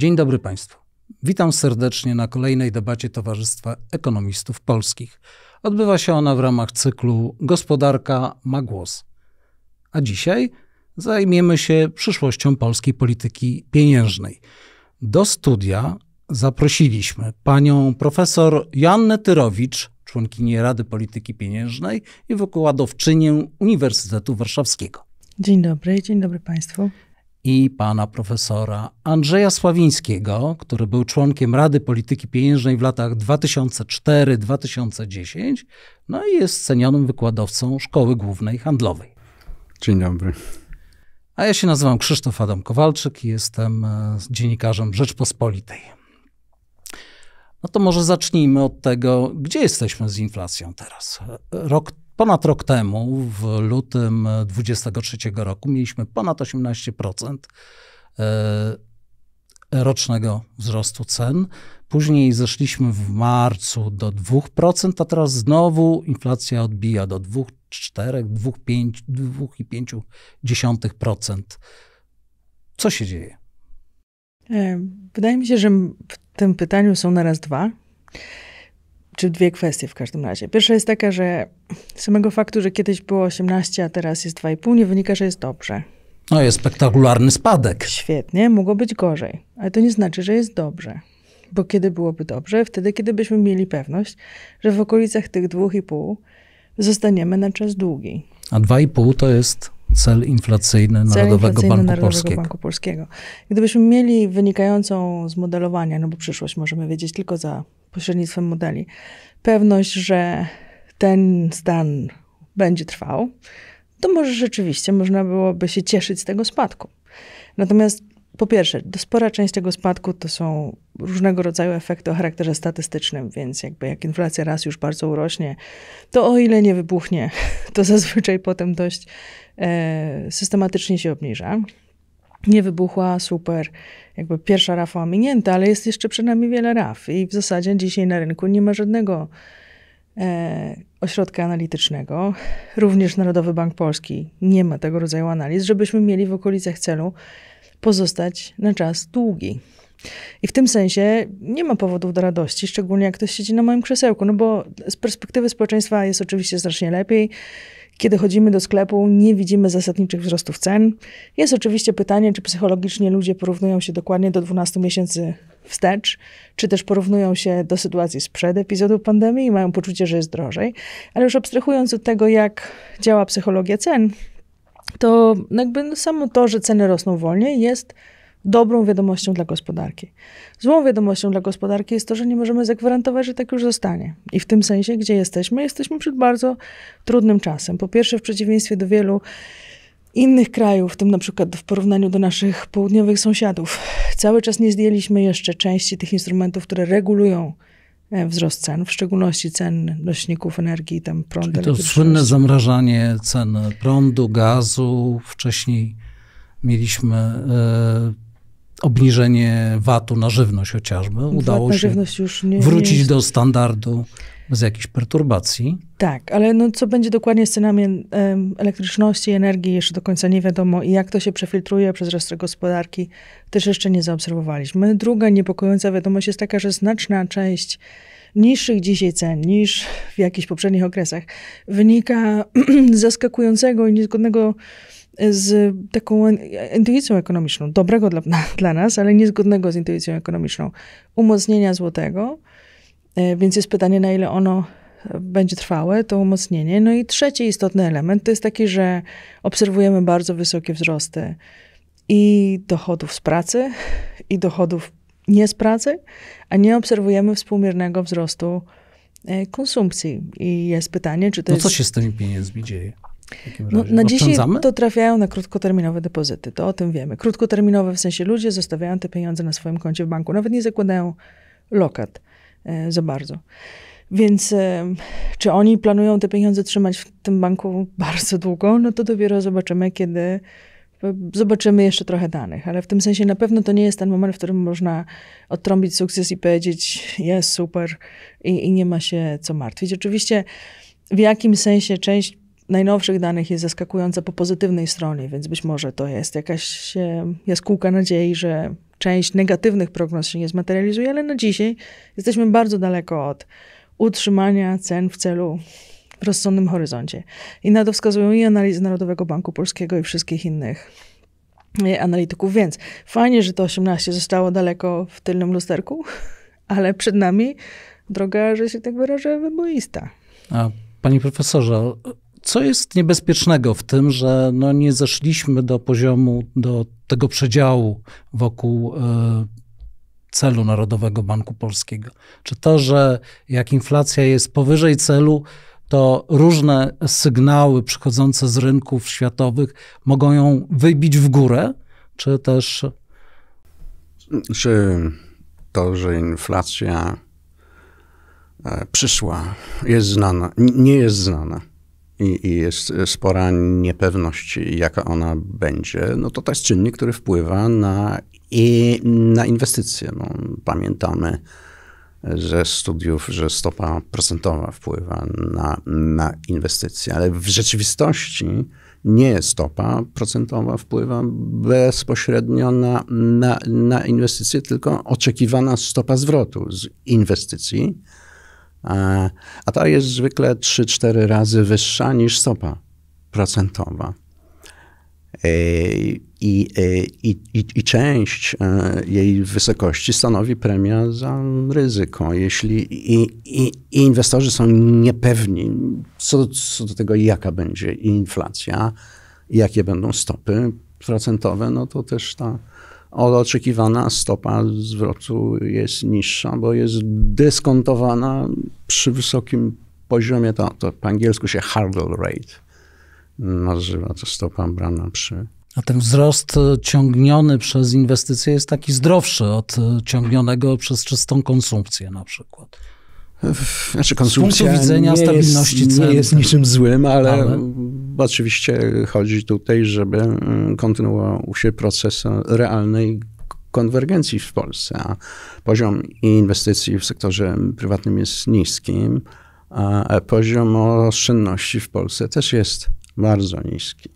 Dzień dobry Państwu. Witam serdecznie na kolejnej debacie Towarzystwa Ekonomistów Polskich. Odbywa się ona w ramach cyklu Gospodarka ma głos. A dzisiaj zajmiemy się przyszłością polskiej polityki pieniężnej. Do studia zaprosiliśmy panią profesor Joannę Tyrowicz, członkinię Rady Polityki Pieniężnej i wykładowczynię Uniwersytetu Warszawskiego. Dzień dobry, dzień dobry Państwu. I pana profesora Andrzeja Sławińskiego, który był członkiem Rady Polityki Pieniężnej w latach 2004-2010, no i jest cenionym wykładowcą Szkoły Głównej Handlowej. Dzień dobry. A ja się nazywam Krzysztof Adam Kowalczyk i jestem e, dziennikarzem Rzeczpospolitej. No to może zacznijmy od tego, gdzie jesteśmy z inflacją teraz. Rok, ponad rok temu, w lutym 2023 roku, mieliśmy ponad 18% e, rocznego wzrostu cen. Później zeszliśmy w marcu do 2%, a teraz znowu inflacja odbija do 2,4, 2,5%. Co się dzieje? E, wydaje mi się, że w tym pytaniu są naraz dwa, czy dwie kwestie w każdym razie. Pierwsza jest taka, że samego faktu, że kiedyś było 18, a teraz jest 2,5, nie wynika, że jest dobrze. No jest spektakularny spadek. Świetnie, mogło być gorzej, ale to nie znaczy, że jest dobrze. Bo kiedy byłoby dobrze? Wtedy, kiedy byśmy mieli pewność, że w okolicach tych 2,5 zostaniemy na czas długi. A 2,5 to jest cel inflacyjny Narodowego, cel inflacyjny Banku, Narodowego Polskiego. Banku Polskiego. Gdybyśmy mieli wynikającą z modelowania, no bo przyszłość możemy wiedzieć tylko za pośrednictwem modeli, pewność, że ten stan będzie trwał, to może rzeczywiście można byłoby się cieszyć z tego spadku. Natomiast po pierwsze, spora część tego spadku to są różnego rodzaju efekty o charakterze statystycznym, więc jakby jak inflacja raz już bardzo urośnie, to o ile nie wybuchnie, to zazwyczaj potem dość e, systematycznie się obniża. Nie wybuchła, super, jakby pierwsza rafa ominięta, ale jest jeszcze przed nami wiele raf i w zasadzie dzisiaj na rynku nie ma żadnego e, ośrodka analitycznego, również Narodowy Bank Polski nie ma tego rodzaju analiz, żebyśmy mieli w okolicach celu pozostać na czas długi. I w tym sensie nie ma powodów do radości, szczególnie jak ktoś siedzi na moim krzesełku, no bo z perspektywy społeczeństwa jest oczywiście znacznie lepiej. Kiedy chodzimy do sklepu, nie widzimy zasadniczych wzrostów cen. Jest oczywiście pytanie, czy psychologicznie ludzie porównują się dokładnie do 12 miesięcy wstecz, czy też porównują się do sytuacji sprzed epizodu pandemii i mają poczucie, że jest drożej. Ale już abstrahując od tego, jak działa psychologia cen, to jakby samo to, że ceny rosną wolniej, jest dobrą wiadomością dla gospodarki. Złą wiadomością dla gospodarki jest to, że nie możemy zagwarantować, że tak już zostanie. I w tym sensie, gdzie jesteśmy, jesteśmy przed bardzo trudnym czasem. Po pierwsze, w przeciwieństwie do wielu innych krajów, w tym na przykład w porównaniu do naszych południowych sąsiadów, cały czas nie zdjęliśmy jeszcze części tych instrumentów, które regulują e, wzrost cen, w szczególności cen nośników energii, tam prądu. Czyli to słynne zamrażanie cen prądu, gazu. Wcześniej mieliśmy y obniżenie VAT-u na żywność chociażby. Udało się nie, wrócić nie jest... do standardu bez jakichś perturbacji. Tak, ale no, co będzie dokładnie z cenami elektryczności, energii, jeszcze do końca nie wiadomo i jak to się przefiltruje przez resztę gospodarki, też jeszcze nie zaobserwowaliśmy. Druga niepokojąca wiadomość jest taka, że znaczna część niższych dzisiaj cen niż w jakichś poprzednich okresach wynika z zaskakującego i niezgodnego z taką intuicją ekonomiczną, dobrego dla, dla nas, ale niezgodnego z intuicją ekonomiczną, umocnienia złotego. E, więc jest pytanie, na ile ono będzie trwałe, to umocnienie. No i trzeci istotny element to jest taki, że obserwujemy bardzo wysokie wzrosty i dochodów z pracy, i dochodów nie z pracy, a nie obserwujemy współmiernego wzrostu e, konsumpcji. I jest pytanie, czy to no jest... co się z tymi pieniędzmi dzieje? No, na dzisiaj to trafiają na krótkoterminowe depozyty, to o tym wiemy. Krótkoterminowe w sensie ludzie zostawiają te pieniądze na swoim koncie w banku, nawet nie zakładają lokat e, za bardzo. Więc e, czy oni planują te pieniądze trzymać w tym banku bardzo długo, no to dopiero zobaczymy, kiedy e, zobaczymy jeszcze trochę danych, ale w tym sensie na pewno to nie jest ten moment, w którym można odtrąbić sukces i powiedzieć jest super i, i nie ma się co martwić. Oczywiście w jakim sensie część najnowszych danych jest zaskakująca po pozytywnej stronie, więc być może to jest jakaś jaskółka nadziei, że część negatywnych prognoz się nie zmaterializuje, ale na dzisiaj jesteśmy bardzo daleko od utrzymania cen w celu w rozsądnym horyzoncie. I na to wskazują i analizy Narodowego Banku Polskiego i wszystkich innych e, analityków. Więc fajnie, że to 18 zostało daleko w tylnym lusterku, ale przed nami droga, że się tak wyrażę, wyboista. A, panie profesorze, co jest niebezpiecznego w tym, że no nie zeszliśmy do poziomu, do tego przedziału wokół y, celu Narodowego Banku Polskiego? Czy to, że jak inflacja jest powyżej celu, to różne sygnały przychodzące z rynków światowych mogą ją wybić w górę, czy też. Czy to, że inflacja e, przyszła, jest znana, nie jest znana i, i jest spora niepewność, jaka ona będzie, no to to jest czynnik, który wpływa na, i na inwestycje. No, pamiętamy ze studiów, że stopa procentowa wpływa na, na inwestycje, ale w rzeczywistości nie stopa procentowa wpływa bezpośrednio na, na, na inwestycje, tylko oczekiwana stopa zwrotu z inwestycji a ta jest zwykle 3-4 razy wyższa niż stopa procentowa. E, I, e, i, i, I, część e, jej wysokości stanowi premia za ryzyko. Jeśli i, i, inwestorzy są niepewni co, co do tego, jaka będzie inflacja, jakie będą stopy procentowe, no to też ta oczekiwana stopa zwrotu jest niższa, bo jest dyskontowana przy wysokim poziomie, to, to po angielsku się hurdle rate nazywa, to stopa brana przy a ten wzrost ciągniony przez inwestycje jest taki zdrowszy od ciągnionego przez czystą konsumpcję na przykład. Znaczy konsumpcja Z punktu widzenia stabilności jest, cen. Nie jest niczym złym, ale, ale, oczywiście chodzi tutaj, żeby mm, kontynuował się proces realnej konwergencji w Polsce, a poziom inwestycji w sektorze prywatnym jest niski, a poziom oszczędności w Polsce też jest bardzo niski.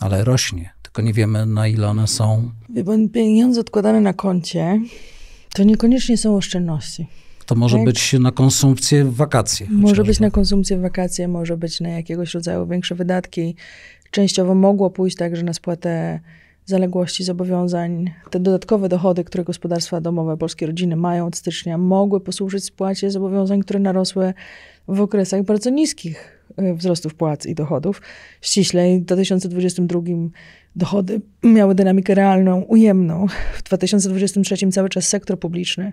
Ale rośnie, tylko nie wiemy na ile one są. Bo pieniądze odkładane na koncie to niekoniecznie są oszczędności. To może tak? być na konsumpcję w wakacje. Może być na konsumpcję w wakacje, może być na jakiegoś rodzaju większe wydatki. Częściowo mogło pójść także na spłatę zaległości zobowiązań. Te dodatkowe dochody, które gospodarstwa domowe, polskie rodziny mają od stycznia, mogły posłużyć spłacie zobowiązań, które narosły w okresach bardzo niskich e, wzrostów płac i dochodów. Ściślej w 2022 dochody miały dynamikę realną, ujemną. W 2023 cały czas sektor publiczny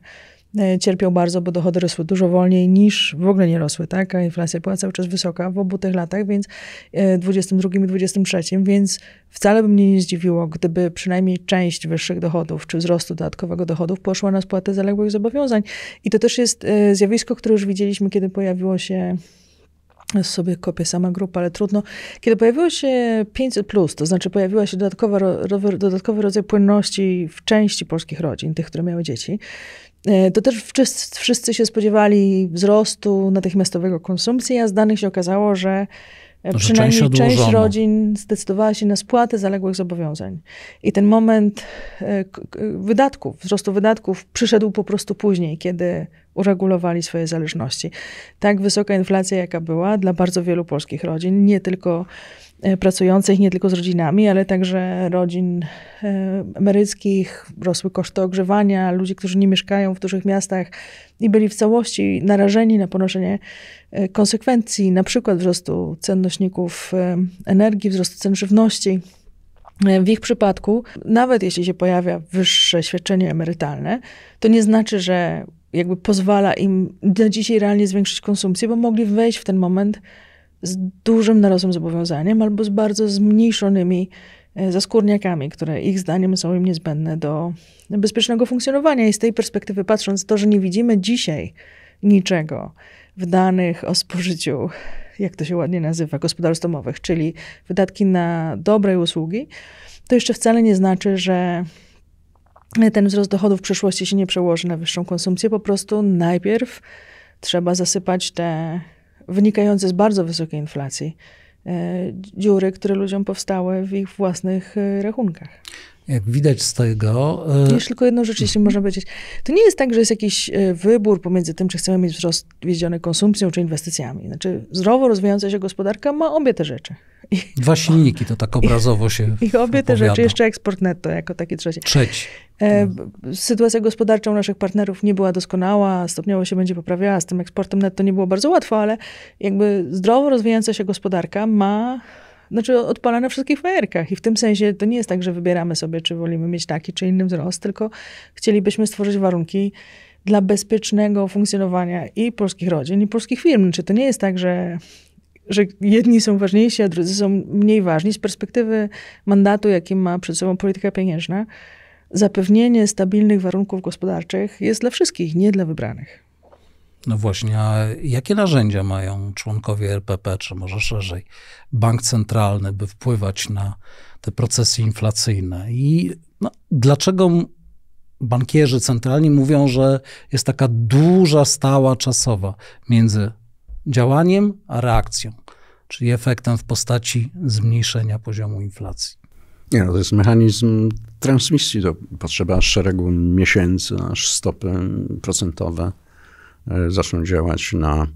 E, cierpiał bardzo, bo dochody rosły dużo wolniej niż w ogóle nie rosły, tak? A inflacja była cały czas wysoka w obu tych latach, więc 22 e, i 23, więc wcale by mnie nie zdziwiło, gdyby przynajmniej część wyższych dochodów, czy wzrostu dodatkowego dochodów poszła na spłatę zaległych zobowiązań. I to też jest e, zjawisko, które już widzieliśmy, kiedy pojawiło się sobie kopię sama grupa, ale trudno. Kiedy pojawiło się 500, plus, to znaczy pojawiła się dodatkowa, dodatkowy rodzaj płynności w części polskich rodzin, tych, które miały dzieci, E, to też wszyscy, wszyscy się spodziewali wzrostu natychmiastowego konsumpcji, a z danych się okazało, że że przynajmniej część, część, rodzin zdecydowała się na spłatę zaległych zobowiązań. I ten moment e, wydatków, wzrostu wydatków przyszedł po prostu później, kiedy uregulowali swoje zależności. Tak wysoka inflacja, jaka była dla bardzo wielu polskich rodzin, nie tylko pracujących, nie tylko z rodzinami, ale także rodzin e, emeryckich, rosły koszty ogrzewania, ludzi, którzy nie mieszkają w dużych miastach i byli w całości narażeni na ponoszenie e, konsekwencji, na przykład wzrostu cen nośników energii, wzrostu cen żywności. W ich przypadku, nawet jeśli się pojawia wyższe świadczenie emerytalne, to nie znaczy, że jakby pozwala im na dzisiaj realnie zwiększyć konsumpcję, bo mogli wejść w ten moment z dużym narosłym zobowiązaniem albo z bardzo zmniejszonymi e, zaskórniakami, które ich zdaniem są im niezbędne do bezpiecznego funkcjonowania. I z tej perspektywy patrząc, to, że nie widzimy dzisiaj niczego w danych o spożyciu, jak to się ładnie nazywa, gospodarstw domowych, czyli wydatki na dobre usługi, to jeszcze wcale nie znaczy, że ten wzrost dochodów w przyszłości się nie przełoży na wyższą konsumpcję. Po prostu najpierw trzeba zasypać te wynikające z bardzo wysokiej inflacji, e, dziury, które ludziom powstały w ich własnych e, rachunkach. Jak widać z tego. E, Jeszcze tylko jedną rzecz, jeśli można powiedzieć. To nie jest tak, że jest jakiś wybór pomiędzy tym, czy chcemy mieć wzrost wiedziony konsumpcją, czy inwestycjami. Znaczy, zdrowo rozwijająca się gospodarka ma obie te rzeczy. Dwa silniki, to tak obrazowo się. I obie te rzeczy, jeszcze eksport netto jako takie trzecie. Trzeci. E, sytuacja gospodarcza u naszych partnerów nie była doskonała, stopniowo się będzie poprawiała. Z tym eksportem netto nie było bardzo łatwo, ale jakby zdrowo rozwijająca się gospodarka ma znaczy odpala na wszystkich fajerkach. I w tym sensie to nie jest tak, że wybieramy sobie, czy wolimy mieć taki, czy inny wzrost, tylko chcielibyśmy stworzyć warunki dla bezpiecznego funkcjonowania i polskich rodzin, i polskich firm. Czy to nie jest tak, że że jedni są ważniejsi, a drudzy są mniej ważni. Z perspektywy mandatu, jaki ma przed sobą polityka pieniężna, zapewnienie stabilnych warunków gospodarczych jest dla wszystkich, nie dla wybranych. No właśnie, a jakie narzędzia mają członkowie RPP, czy może szerzej bank centralny, by wpływać na te procesy inflacyjne? I no, dlaczego bankierzy centralni mówią, że jest taka duża stała czasowa między działaniem a reakcją, czyli efektem w postaci zmniejszenia poziomu inflacji? Nie, no to jest mechanizm transmisji. To potrzeba szeregu miesięcy, aż stopy procentowe E, zaczną działać na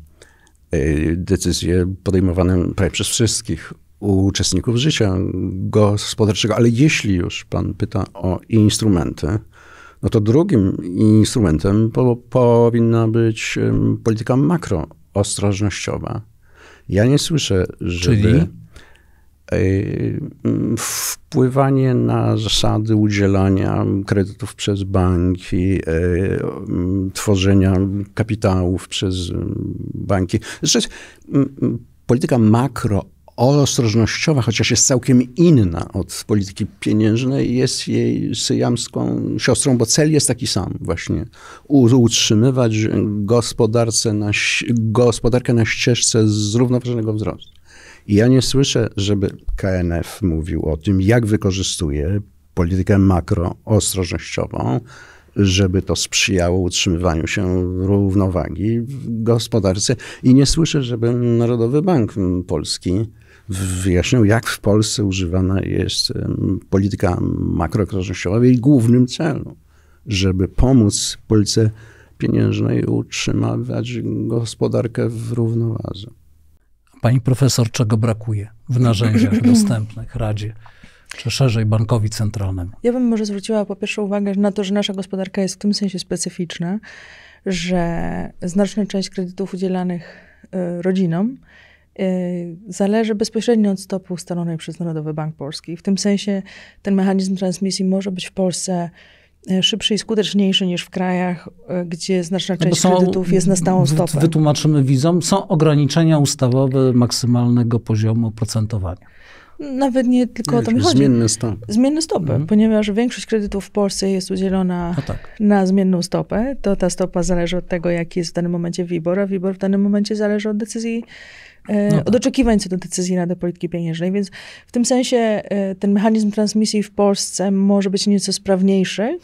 e, decyzje podejmowane prawie przez wszystkich uczestników życia gospodarczego. Ale jeśli już pan pyta o instrumenty, no to drugim instrumentem po, powinna być polityka makroostrożnościowa. Ja nie słyszę, żeby... Czyli? wpływanie na zasady udzielania kredytów przez banki, tworzenia kapitałów przez banki. Zresztą polityka makro ostrożnościowa, chociaż jest całkiem inna od polityki pieniężnej, jest jej syjamską siostrą, bo cel jest taki sam właśnie. Utrzymywać gospodarce na, gospodarkę na ścieżce zrównoważonego wzrostu. I ja nie słyszę, żeby KNF mówił o tym, jak wykorzystuje politykę makroostrożnościową, żeby to sprzyjało utrzymywaniu się równowagi w gospodarce. I nie słyszę, żeby Narodowy Bank Polski wyjaśnił, jak w Polsce używana jest polityka w jej głównym celu, żeby pomóc Polsce pieniężnej utrzymywać gospodarkę w równowadze. Pani profesor, czego brakuje w narzędziach dostępnych Radzie, czy szerzej bankowi centralnemu? Ja bym może zwróciła po pierwsze uwagę na to, że nasza gospodarka jest w tym sensie specyficzna, że znaczna część kredytów udzielanych y, rodzinom zależy bezpośrednio od stopy ustalonej przez Narodowy Bank Polski. W tym sensie ten mechanizm transmisji może być w Polsce E, szybszy i skuteczniejszy niż w krajach, e, gdzie znaczna część są, kredytów jest na stałą stopę. Wytłumaczymy wizom, są ograniczenia ustawowe maksymalnego poziomu procentowania. Nawet nie tylko nie, o to mi chodzi. Zmienne stopy. Zmienne stopy, mhm. ponieważ większość kredytów w Polsce jest udzielona tak. na zmienną stopę. To ta stopa zależy od tego, jaki jest w danym momencie WIBOR, a WIBOR w danym momencie zależy od decyzji no tak. od oczekiwań co do decyzji Rady Polityki Pieniężnej. Więc w tym sensie e, ten mechanizm transmisji w Polsce może być nieco sprawniejszy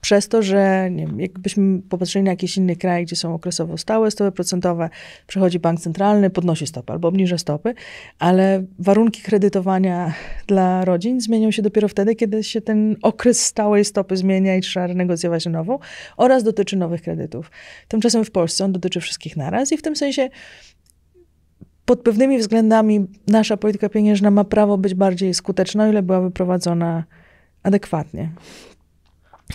przez to, że nie wiem, jakbyśmy popatrzyli na jakiś inny kraj, gdzie są okresowo stałe stopy procentowe, przychodzi bank centralny, podnosi stopy albo obniża stopy, ale warunki kredytowania dla rodzin zmienią się dopiero wtedy, kiedy się ten okres stałej stopy zmienia i trzeba renegocjować nową oraz dotyczy nowych kredytów. Tymczasem w Polsce on dotyczy wszystkich naraz i w tym sensie pod pewnymi względami nasza polityka pieniężna ma prawo być bardziej skuteczna, ile byłaby prowadzona adekwatnie.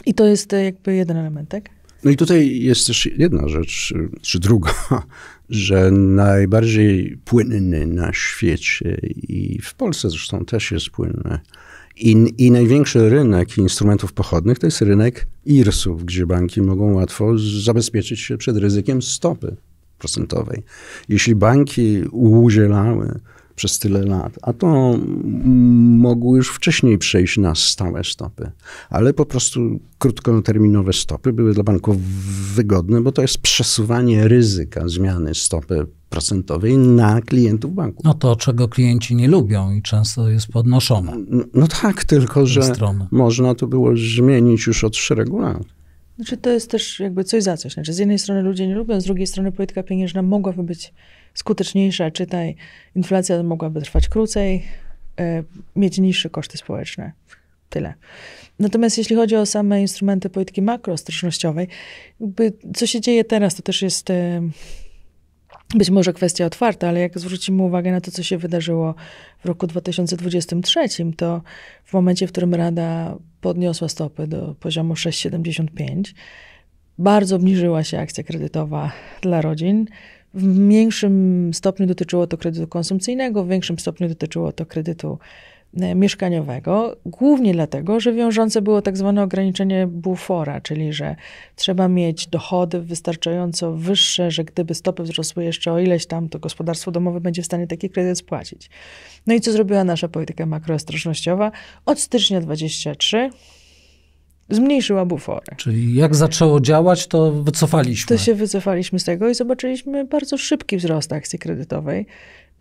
I to jest e, jakby jeden element, tak? No i tutaj jest też jedna rzecz, czy druga, że najbardziej płynny na świecie i w Polsce zresztą też jest płynny. I, I największy rynek instrumentów pochodnych to jest rynek IRS-ów, gdzie banki mogą łatwo zabezpieczyć się przed ryzykiem stopy procentowej. Jeśli banki udzielały przez tyle lat, a to mogły już wcześniej przejść na stałe stopy, ale po prostu krótkoterminowe stopy były dla banków wygodne, bo to jest przesuwanie ryzyka zmiany stopy procentowej na klientów banku. No to, czego klienci nie lubią i często jest podnoszone. No, no tak, tylko że strony. można to było zmienić już od szeregu lat. Znaczy to jest też jakby coś za coś. Znaczy z jednej strony ludzie nie lubią, z drugiej strony polityka pieniężna mogłaby być skuteczniejsza, czytaj, inflacja mogłaby trwać krócej, e, mieć niższe koszty społeczne. Tyle. Natomiast jeśli chodzi o same instrumenty polityki makroostrożnościowej, co się dzieje teraz, to też jest e, być może kwestia otwarta, ale jak zwrócimy uwagę na to, co się wydarzyło w roku 2023, to w momencie, w którym Rada podniosła stopy do poziomu 6,75, bardzo obniżyła się akcja kredytowa dla rodzin. W mniejszym stopniu dotyczyło to kredytu konsumpcyjnego, w większym stopniu dotyczyło to kredytu mieszkaniowego, głównie dlatego, że wiążące było tak zwane ograniczenie bufora, czyli że trzeba mieć dochody wystarczająco wyższe, że gdyby stopy wzrosły jeszcze o ileś tam, to gospodarstwo domowe będzie w stanie taki kredyt spłacić. No i co zrobiła nasza polityka makroostrożnościowa? Od stycznia 23 zmniejszyła buforę. Czyli jak zaczęło działać, to wycofaliśmy. To się wycofaliśmy z tego i zobaczyliśmy bardzo szybki wzrost akcji kredytowej.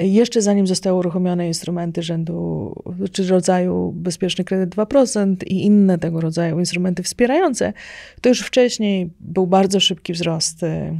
Jeszcze zanim zostały uruchomione instrumenty rzędu, czy rodzaju bezpieczny kredyt 2% i inne tego rodzaju instrumenty wspierające, to już wcześniej był bardzo szybki wzrost y,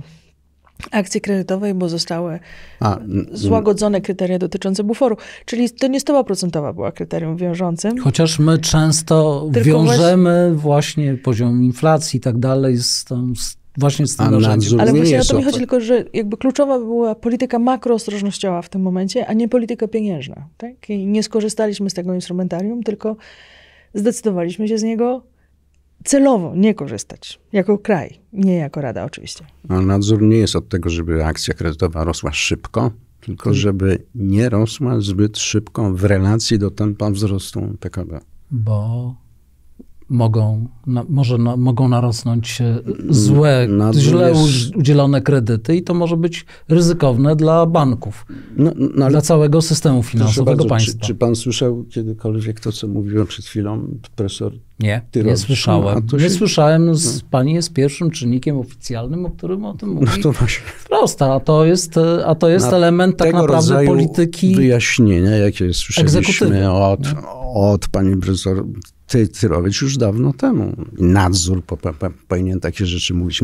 akcji kredytowej, bo zostały A, złagodzone kryteria dotyczące buforu. Czyli to nie stopa procentowa była kryterium wiążącym. Chociaż my często wiążemy właśnie poziom inflacji i tak dalej z, tą, z właśnie z tym narzędziem. Ale właśnie o to mi chodzi tylko, że jakby kluczowa była polityka makroostrożnościowa w tym momencie, a nie polityka pieniężna. Tak? I nie skorzystaliśmy z tego instrumentarium, tylko zdecydowaliśmy się z niego celowo nie korzystać, jako kraj, nie jako Rada oczywiście. A nadzór nie jest od tego, żeby akcja kredytowa rosła szybko, tylko hmm. żeby nie rosła zbyt szybko w relacji do tempa wzrostu PKB. Bo mogą, na, może na, mogą narosnąć złe, źle jest... udzielone kredyty i to może być ryzykowne dla banków, no, no, dla całego systemu finansowego bardzo, państwa. Czy, czy, pan słyszał kiedykolwiek to, co mówiłem przed chwilą profesor Nie, nie słyszałem. No, nie się... słyszałem, z, no. pani jest pierwszym czynnikiem oficjalnym, o którym o tym mówi. No to właśnie. Prosta, a to jest, a to jest element tak naprawdę polityki wyjaśnienia, jakie słyszeliśmy od, od pani profesor Cyrowiec już dawno temu. Nadzór po, po, powinien takie rzeczy mówić.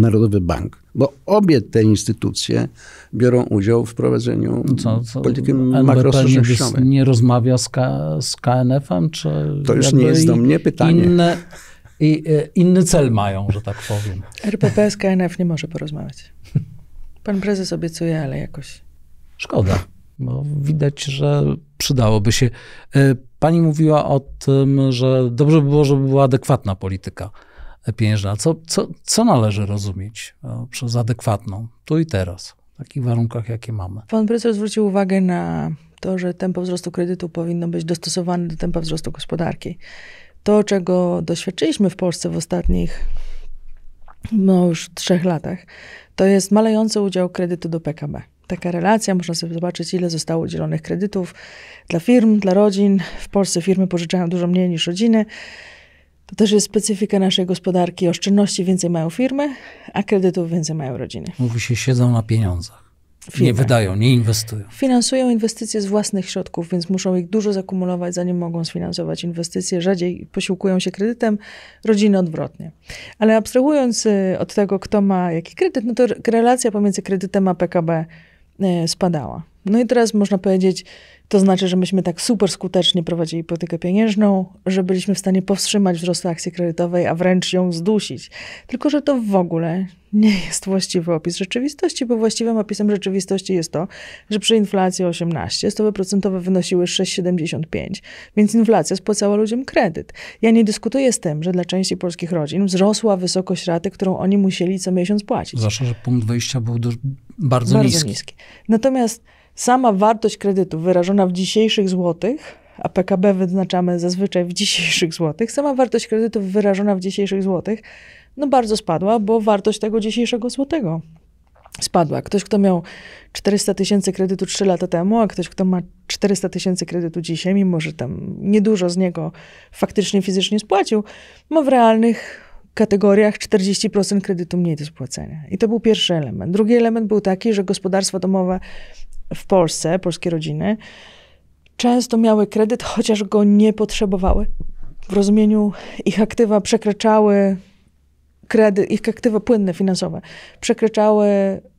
Narodowy Bank. Bo obie te instytucje biorą udział w prowadzeniu co, co, polityki makroostrożnościowej. Nie, nie rozmawia z, K, z KNF-em? Czy to już nie jest do mnie pytanie. Inne, i, e, inny cel mają, że tak powiem. RPP z KNF nie może porozmawiać. Pan prezes obiecuje, ale jakoś... Szkoda. Bo widać, że przydałoby się. E, pani mówiła o tym, że dobrze by było, żeby była adekwatna polityka pieniężna. Co, co, co należy rozumieć e, przez adekwatną tu i teraz, w takich warunkach, jakie mamy? Pan profesor zwrócił uwagę na to, że tempo wzrostu kredytu powinno być dostosowane do tempa wzrostu gospodarki. To, czego doświadczyliśmy w Polsce w ostatnich no już trzech latach, to jest malejący udział kredytu do PKB taka relacja. Można sobie zobaczyć, ile zostało udzielonych kredytów dla firm, dla rodzin. W Polsce firmy pożyczają dużo mniej niż rodziny. To też jest specyfika naszej gospodarki. Oszczędności więcej mają firmy, a kredytów więcej mają rodziny. Mówi się, siedzą na pieniądzach. Firmy. Nie wydają, nie inwestują. Finansują inwestycje z własnych środków, więc muszą ich dużo zakumulować, zanim mogą sfinansować inwestycje. Rzadziej posiłkują się kredytem, rodziny odwrotnie. Ale abstrahując y, od tego, kto ma jaki kredyt, no to relacja pomiędzy kredytem a PKB spadała. No i teraz można powiedzieć, to znaczy, że myśmy tak super skutecznie prowadzili politykę pieniężną, że byliśmy w stanie powstrzymać wzrost akcji kredytowej, a wręcz ją zdusić. Tylko, że to w ogóle nie jest właściwy opis rzeczywistości, bo właściwym opisem rzeczywistości jest to, że przy inflacji 18 stopy procentowe wynosiły 6,75, więc inflacja spłacała ludziom kredyt. Ja nie dyskutuję z tym, że dla części polskich rodzin wzrosła wysokość raty, którą oni musieli co miesiąc płacić. Zwłaszcza, że punkt wyjścia był bardzo, bardzo niski. niski. Natomiast sama wartość kredytu wyrażona w dzisiejszych złotych, a PKB wyznaczamy zazwyczaj w dzisiejszych złotych, sama wartość kredytu wyrażona w dzisiejszych złotych, no bardzo spadła, bo wartość tego dzisiejszego złotego spadła. Ktoś, kto miał 400 tysięcy kredytu 3 lata temu, a ktoś, kto ma 400 tysięcy kredytu dzisiaj, mimo że tam niedużo z niego faktycznie fizycznie spłacił, ma w realnych kategoriach 40% kredytu mniej do spłacenia. I to był pierwszy element. Drugi element był taki, że gospodarstwa domowe w Polsce, polskie rodziny, często miały kredyt, chociaż go nie potrzebowały. W rozumieniu ich aktywa przekraczały kredyt, ich aktywa płynne, finansowe, przekraczały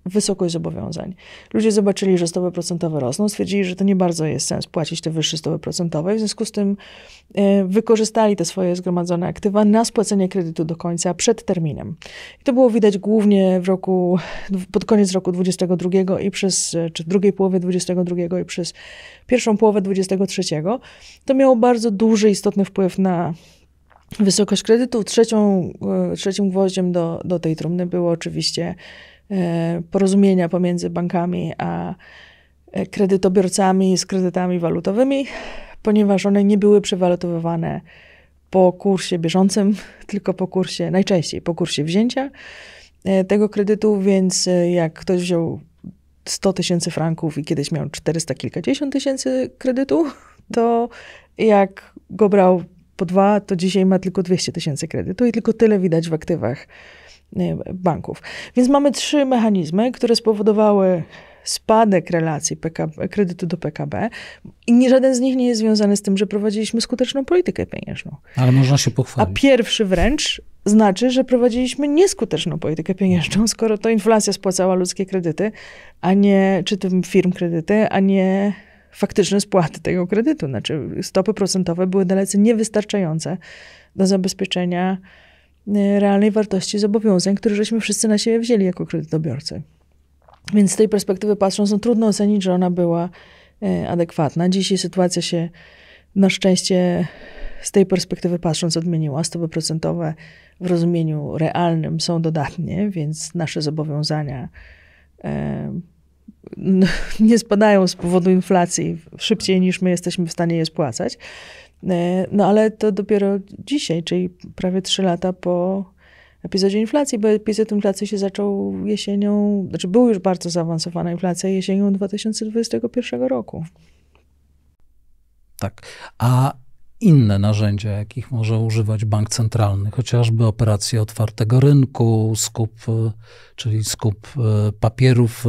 wysokość zobowiązań. Ludzie zobaczyli, że stopy procentowe rosną, stwierdzili, że to nie bardzo jest sens płacić te wyższe stopy procentowe, w związku z tym e, wykorzystali te swoje zgromadzone aktywa na spłacenie kredytu do końca przed terminem. I to było widać głównie w roku, pod koniec roku 22 i przez, czy w drugiej połowie 22 i przez pierwszą połowę 23. To miało bardzo duży, istotny wpływ na wysokość kredytu. Trzecią, e, trzecim gwoździem do, do tej trumny było oczywiście e, porozumienia pomiędzy bankami a e, kredytobiorcami z kredytami walutowymi, ponieważ one nie były przewalutowywane po kursie bieżącym, tylko po kursie, najczęściej po kursie wzięcia tego kredytu, więc jak ktoś wziął 100 tysięcy franków i kiedyś miał 400 kilkadziesiąt tysięcy kredytu, to jak go brał po dwa, to dzisiaj ma tylko 200 tysięcy kredytu i tylko tyle widać w aktywach banków. Więc mamy trzy mechanizmy, które spowodowały spadek relacji PKB, kredytu do PKB i nie, żaden z nich nie jest związany z tym, że prowadziliśmy skuteczną politykę pieniężną. Ale można się pochwalić. A pierwszy wręcz znaczy, że prowadziliśmy nieskuteczną politykę pieniężną, skoro to inflacja spłacała ludzkie kredyty, a nie, czy tym firm kredyty, a nie faktyczne spłaty tego kredytu. Znaczy stopy procentowe były dalece niewystarczające do zabezpieczenia realnej wartości zobowiązań, które żeśmy wszyscy na siebie wzięli jako kredytobiorcy. Więc z tej perspektywy patrząc, no trudno ocenić, że ona była e, adekwatna. Dzisiaj sytuacja się na szczęście z tej perspektywy patrząc odmieniła. Stopy procentowe w rozumieniu realnym są dodatnie, więc nasze zobowiązania e, nie spadają z powodu inflacji szybciej niż my jesteśmy w stanie je spłacać. E, no ale to dopiero dzisiaj, czyli prawie trzy lata po epizodzie inflacji, bo epizod inflacji się zaczął jesienią, znaczy był już bardzo zaawansowana inflacja jesienią 2021 roku. Tak. A inne narzędzia, jakich może używać bank centralny, chociażby operacje otwartego rynku, skup, e, czyli skup e, papierów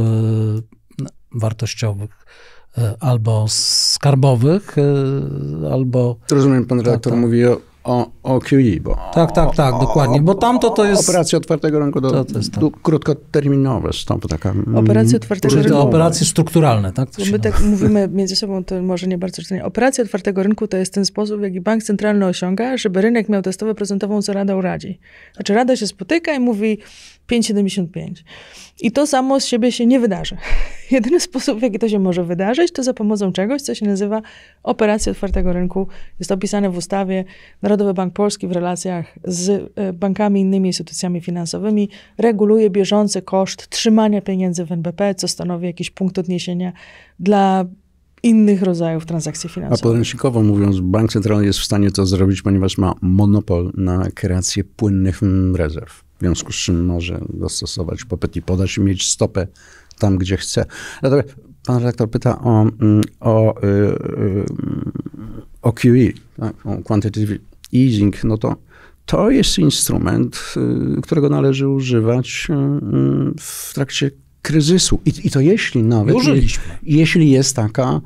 wartościowych albo skarbowych, e, albo... Rozumiem, pan redaktor tak, tak. mówi o, o, o QE, bo... Tak, tak, tak, o, dokładnie, bo tamto to jest... Operacje otwartego rynku do, to, to jest, tak. do krótkoterminowe, stąd taka... Mm, operacje otwartego rynku... To operacje strukturalne, tak? my tak mówimy między sobą, to może nie bardzo czytelnie. Operacje otwartego rynku to jest ten sposób, w jaki bank centralny osiąga, żeby rynek miał testowe procentową, co Rada uradzi. Znaczy Rada się spotyka i mówi 5,75. I to samo z siebie się nie wydarzy. Jedyny sposób, w jaki to się może wydarzyć, to za pomocą czegoś, co się nazywa operacja otwartego rynku. Jest opisane w ustawie. Narodowy Bank Polski w relacjach z e, bankami i innymi instytucjami finansowymi reguluje bieżący koszt trzymania pieniędzy w NBP, co stanowi jakiś punkt odniesienia dla innych rodzajów transakcji finansowych. A podręcznikowo mówiąc, bank centralny jest w stanie to zrobić, ponieważ ma monopol na kreację płynnych rezerw w związku z czym może dostosować popyt i podać i mieć stopę tam, gdzie chce. Natomiast pan redaktor pyta o, mm, o, y, y, o QE, tak? o quantitative easing, no to to jest instrument, y, którego należy używać w trakcie kryzysu. I, i to jeśli nawet, Użyliśmy. jeśli jest taka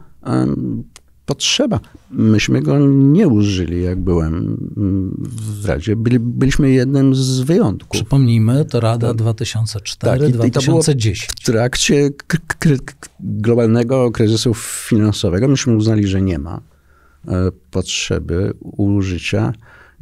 potrzeba. Myśmy go nie użyli, jak byłem w Radzie. Byli, byliśmy jednym z wyjątków. Przypomnijmy, to Rada 2004-2010. Tak, w trakcie globalnego kryzysu finansowego myśmy uznali, że nie ma e, potrzeby użycia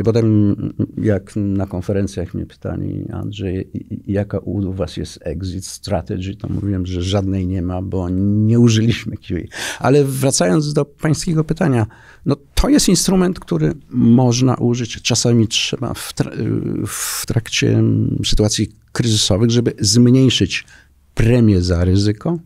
i potem, jak na konferencjach mnie pytali, Andrzej, jaka u was jest exit strategy, to mówiłem, że żadnej nie ma, bo nie użyliśmy QE. Ale wracając do pańskiego pytania, no to jest instrument, który można użyć. Czasami trzeba w, tra w trakcie sytuacji kryzysowych, żeby zmniejszyć premię za ryzyko,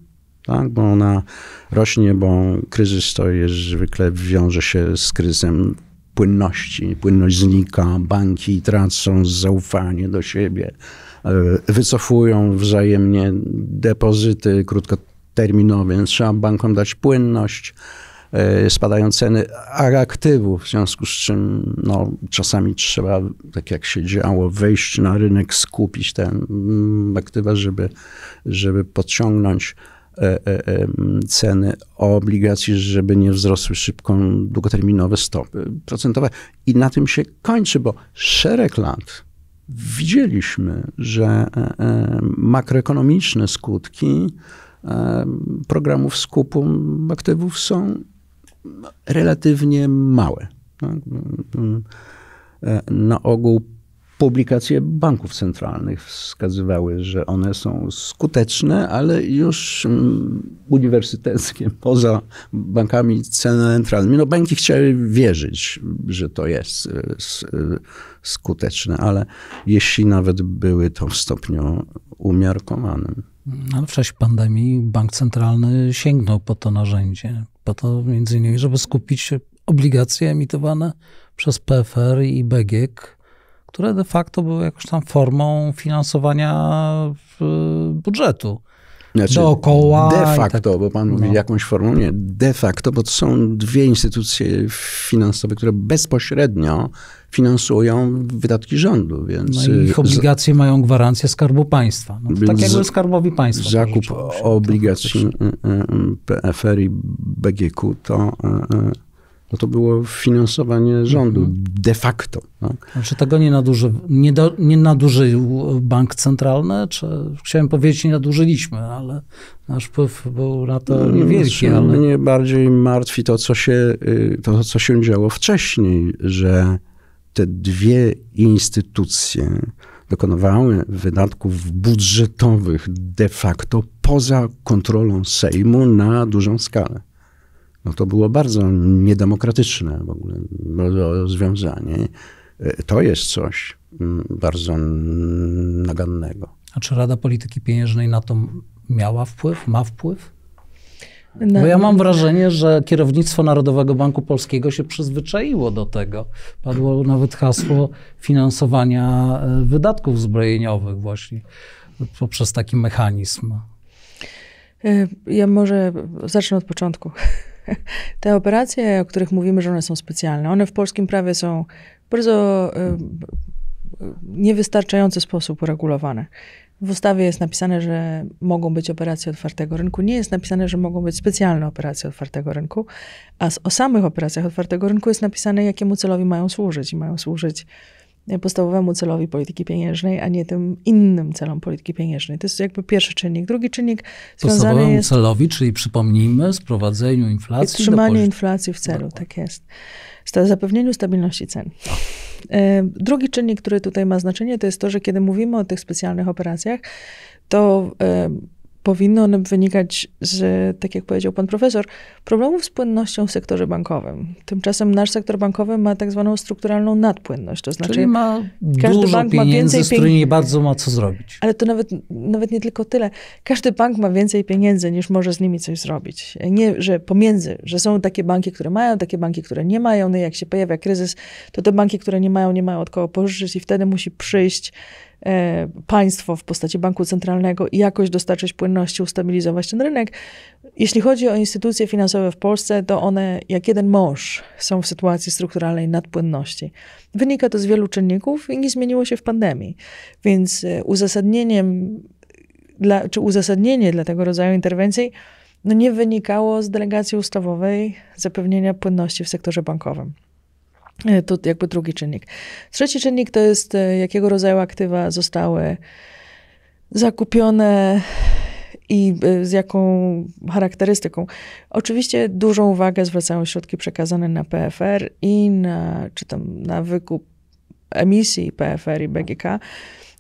tak? bo ona rośnie, bo kryzys to jest zwykle wiąże się z kryzysem płynności. Płynność znika, banki tracą zaufanie do siebie, e, wycofują wzajemnie depozyty krótkoterminowe, więc trzeba bankom dać płynność e, spadają ceny aktywów, w związku z czym no, czasami trzeba, tak jak się działo, wejść na rynek, skupić te mm, aktywa, żeby, żeby podciągnąć ceny obligacji, żeby nie wzrosły szybko długoterminowe stopy procentowe. I na tym się kończy, bo szereg lat widzieliśmy, że e, e, makroekonomiczne skutki e, programów skupu aktywów są relatywnie małe. Tak? Na ogół publikacje banków centralnych wskazywały, że one są skuteczne, ale już mm, uniwersyteckie, poza bankami centralnymi. No banki chciały wierzyć, że to jest e, e, skuteczne, ale jeśli nawet były to w stopniu umiarkowanym. Ale w czasie pandemii bank centralny sięgnął po to narzędzie, po to między innymi, żeby skupić obligacje emitowane przez PFR i BGK które de facto były jakąś tam formą finansowania budżetu. Znaczy, dookoła. De tak- facto, tak, bo pan mówi no. jakąś formą, nie, de facto, bo to są dwie instytucje finansowe, które bezpośrednio finansują wydatki rządu. Więc no i ich obligacje z... mają gwarancję Skarbu Państwa. No tak jakby Skarbowi Państwa. Zakup obligacji PFR i BGQ to no to było finansowanie rządu mhm. de facto. Tak? Znaczy tego nie, naduży, nie, do, nie nadużył bank centralny, czy chciałem powiedzieć nie nadużyliśmy, ale nasz wpływ był na to mm, niewielki. Ale... Mnie bardziej martwi to co, się, y, to, co się działo wcześniej, że te dwie instytucje dokonywały wydatków budżetowych de facto poza kontrolą Sejmu na dużą skalę no to było bardzo niedemokratyczne w ogóle rozwiązanie. To jest coś mm, bardzo nagannego. A czy Rada Polityki Pieniężnej na to miała wpływ, ma wpływ? No. Bo ja mam wrażenie, że kierownictwo Narodowego Banku Polskiego się przyzwyczaiło do tego. Padło nawet hasło finansowania e, wydatków zbrojeniowych właśnie poprzez taki mechanizm. E, ja może zacznę od początku. Te operacje, o których mówimy, że one są specjalne, one w polskim prawie są bardzo niewystarczający sposób uregulowane. W ustawie jest napisane, że mogą być operacje otwartego rynku. Nie jest napisane, że mogą być specjalne operacje otwartego rynku. A o samych operacjach otwartego rynku jest napisane, jakiemu celowi mają służyć. I mają służyć podstawowemu celowi polityki pieniężnej, a nie tym innym celom polityki pieniężnej. To jest jakby pierwszy czynnik. Drugi czynnik związany jest... celowi, czyli przypomnijmy, sprowadzeniu inflacji Trzymanie inflacji w celu, tak jest. Zapewnieniu stabilności cen. E, drugi czynnik, który tutaj ma znaczenie, to jest to, że kiedy mówimy o tych specjalnych operacjach, to e, powinny one wynikać z, tak jak powiedział pan profesor, problemów z płynnością w sektorze bankowym. Tymczasem nasz sektor bankowy ma tak zwaną strukturalną nadpłynność, to znaczy Czyli ma każdy dużo bank ma więcej z którymi nie bardzo ma co zrobić. Ale to nawet, nawet nie tylko tyle. Każdy bank ma więcej pieniędzy, niż może z nimi coś zrobić. Nie, że pomiędzy, że są takie banki, które mają, takie banki, które nie mają, no i jak się pojawia kryzys, to te banki, które nie mają, nie mają od kogo pożyczyć i wtedy musi przyjść państwo w postaci banku centralnego i jakoś dostarczyć płynności, ustabilizować ten rynek. Jeśli chodzi o instytucje finansowe w Polsce, to one jak jeden mąż są w sytuacji strukturalnej nadpłynności. Wynika to z wielu czynników i nie zmieniło się w pandemii. Więc e, uzasadnieniem, dla, czy uzasadnienie dla tego rodzaju interwencji no nie wynikało z delegacji ustawowej zapewnienia płynności w sektorze bankowym. E, to jakby drugi czynnik. Trzeci czynnik to jest, e, jakiego rodzaju aktywa zostały zakupione i e, z jaką charakterystyką. Oczywiście dużą uwagę zwracają środki przekazane na PFR i na, czy tam na wykup emisji PFR i BGK.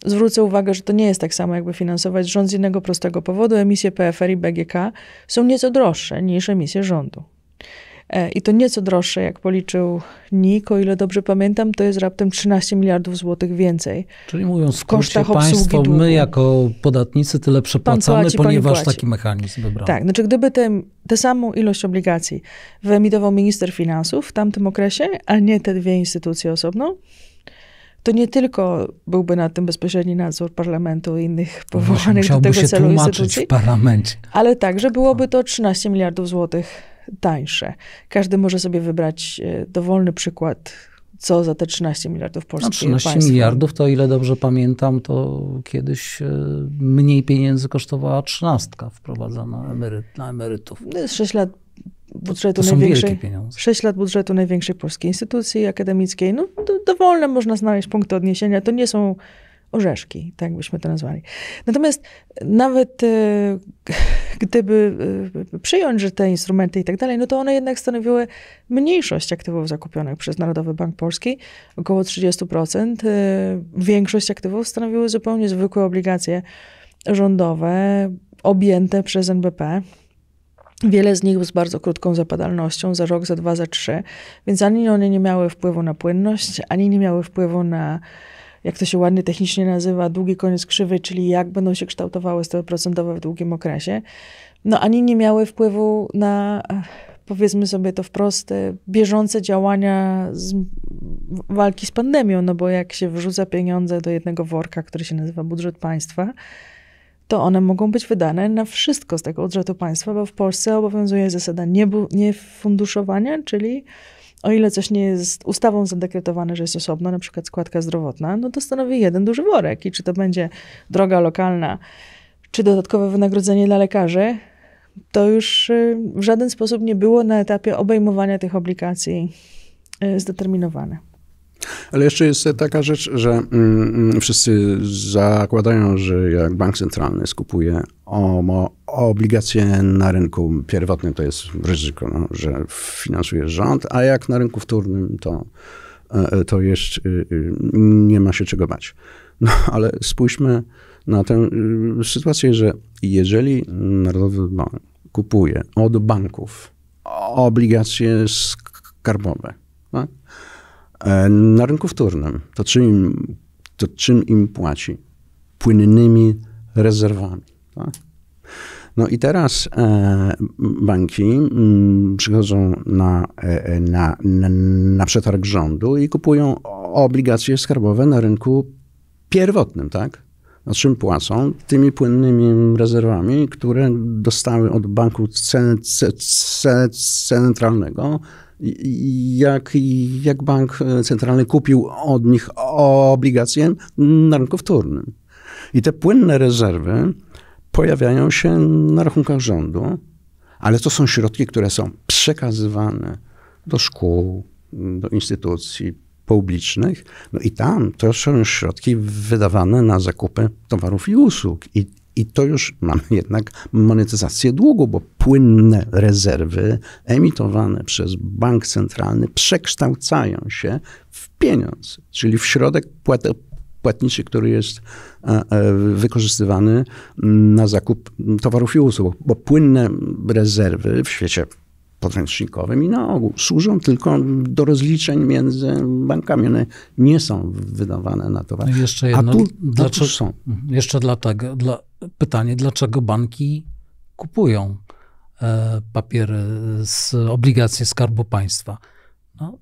Zwrócę uwagę, że to nie jest tak samo, jakby finansować rząd z innego prostego powodu. Emisje PFR i BGK są nieco droższe niż emisje rządu. E, I to nieco droższe, jak policzył NIK, o ile dobrze pamiętam, to jest raptem 13 miliardów złotych więcej. Czyli mówiąc w kosztach państwo, my jako podatnicy tyle przepłacamy, płaci, ponieważ taki mechanizm wybrał. Tak, znaczy gdyby tę samą ilość obligacji wyemitował minister finansów w tamtym okresie, a nie te dwie instytucje osobno, to nie tylko byłby na tym bezpośredni nadzór parlamentu i innych no powołanych do tego się celu instytucji, w parlamencie. ale także byłoby to 13 miliardów złotych tańsze. Każdy może sobie wybrać e, dowolny przykład, co za te 13 miliardów polskich no 13 państwa. miliardów, to ile dobrze pamiętam, to kiedyś e, mniej pieniędzy kosztowała trzynastka wprowadzana emeryt, na emerytów. 6 lat budżetu to największej. wielkie pieniądze. 6 lat budżetu największej polskiej instytucji akademickiej. No, do, dowolne można znaleźć punkty odniesienia. To nie są orzeszki, tak byśmy to nazwali. Natomiast nawet e, gdyby e, przyjąć, że te instrumenty i tak dalej, no to one jednak stanowiły mniejszość aktywów zakupionych przez Narodowy Bank Polski, około 30%. E, większość aktywów stanowiły zupełnie zwykłe obligacje rządowe, objęte przez NBP. Wiele z nich z bardzo krótką zapadalnością, za rok, za dwa, za trzy, więc ani one nie miały wpływu na płynność, ani nie miały wpływu na jak to się ładnie technicznie nazywa, długi koniec krzywej, czyli jak będą się kształtowały stopy procentowe w długim okresie, no ani nie miały wpływu na, powiedzmy sobie to wprost, bieżące działania z walki z pandemią, no bo jak się wrzuca pieniądze do jednego worka, który się nazywa budżet państwa, to one mogą być wydane na wszystko z tego budżetu państwa, bo w Polsce obowiązuje zasada niefunduszowania, czyli o ile coś nie jest ustawą zadekretowane, że jest osobno, na przykład składka zdrowotna, no to stanowi jeden duży worek. I czy to będzie droga lokalna, czy dodatkowe wynagrodzenie dla lekarzy, to już y, w żaden sposób nie było na etapie obejmowania tych obligacji y, zdeterminowane. Ale jeszcze jest taka rzecz, że mm, mm, wszyscy zakładają, że jak bank centralny skupuje o, obligacje na rynku pierwotnym, to jest ryzyko, no, że finansuje rząd, a jak na rynku wtórnym, to, e, to jeszcze y, y, nie ma się czego bać. No ale spójrzmy na tę y, sytuację, że jeżeli Narodowy Bank kupuje od banków obligacje skarbowe, tak? E, na rynku wtórnym to czym im, to czym im płaci? Płynnymi rezerwami. Tak? No i teraz e, banki m, mm, przychodzą na, e, na, na, na przetarg rządu i kupują obligacje skarbowe na rynku pierwotnym, tak? Na czym płacą? Tymi płynnymi rezerwami, które dostały od banku centralnego jak, jak bank centralny kupił od nich obligacje na rynku wtórnym. I te płynne rezerwy pojawiają się na rachunkach rządu, ale to są środki, które są przekazywane do szkół, do instytucji publicznych. No i tam to są środki wydawane na zakupy towarów i usług. I i to już mamy jednak monetyzację długu, bo płynne rezerwy emitowane przez bank centralny przekształcają się w pieniądz, czyli w środek płatniczy, który jest e, e, wykorzystywany na zakup towarów i usług, bo płynne rezerwy w świecie podręcznikowym i na ogół służą tylko do rozliczeń między bankami. One nie są wydawane na towar. No jeszcze jedno, A tu, dlaczego, są. Mhm. Jeszcze dlatego, dla, pytanie, dlaczego banki kupują e, papiery z obligacje Skarbu Państwa? No,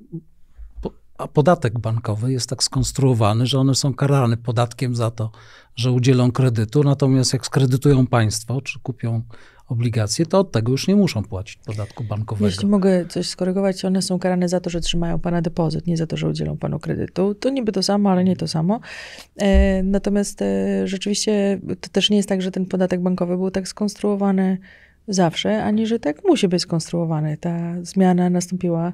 po, a podatek bankowy jest tak skonstruowany, że one są karane podatkiem za to, że udzielą kredytu, natomiast jak skredytują państwo, czy kupią obligacje, to od tego już nie muszą płacić podatku bankowego. Jeśli mogę coś skorygować, one są karane za to, że trzymają pana depozyt, nie za to, że udzielą panu kredytu. To niby to samo, ale nie to samo. E, natomiast e, rzeczywiście to też nie jest tak, że ten podatek bankowy był tak skonstruowany zawsze, ani że tak musi być skonstruowany. Ta zmiana nastąpiła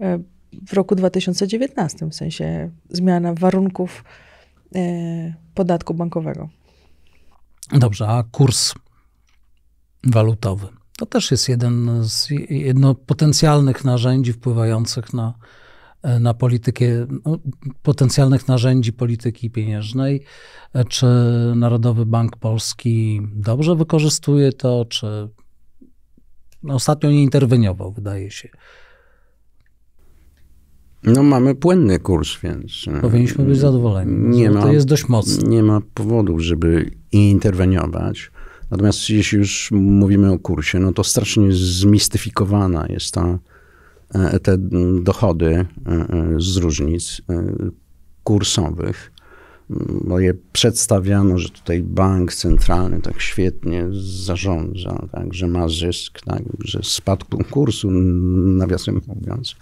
e, w roku 2019, w sensie zmiana warunków e, podatku bankowego. Dobrze, a kurs walutowy. To też jest jeden z, jedno potencjalnych narzędzi wpływających na, na politykę, no, potencjalnych narzędzi polityki pieniężnej. Czy Narodowy Bank Polski dobrze wykorzystuje to, czy no, ostatnio nie interweniował, wydaje się. No mamy płynny kurs, więc... E, Powinniśmy być zadowoleni. Nie ma, to jest dość mocny. Nie ma powodu, żeby interweniować. Natomiast jeśli już mówimy o kursie, no to strasznie zmistyfikowana jest ta, e, te dochody e, e, z różnic kursowych. Bo je przedstawiano, że tutaj bank centralny tak świetnie zarządza, tak, że ma zysk, tak, że spadł kursu, nawiasem mówiąc,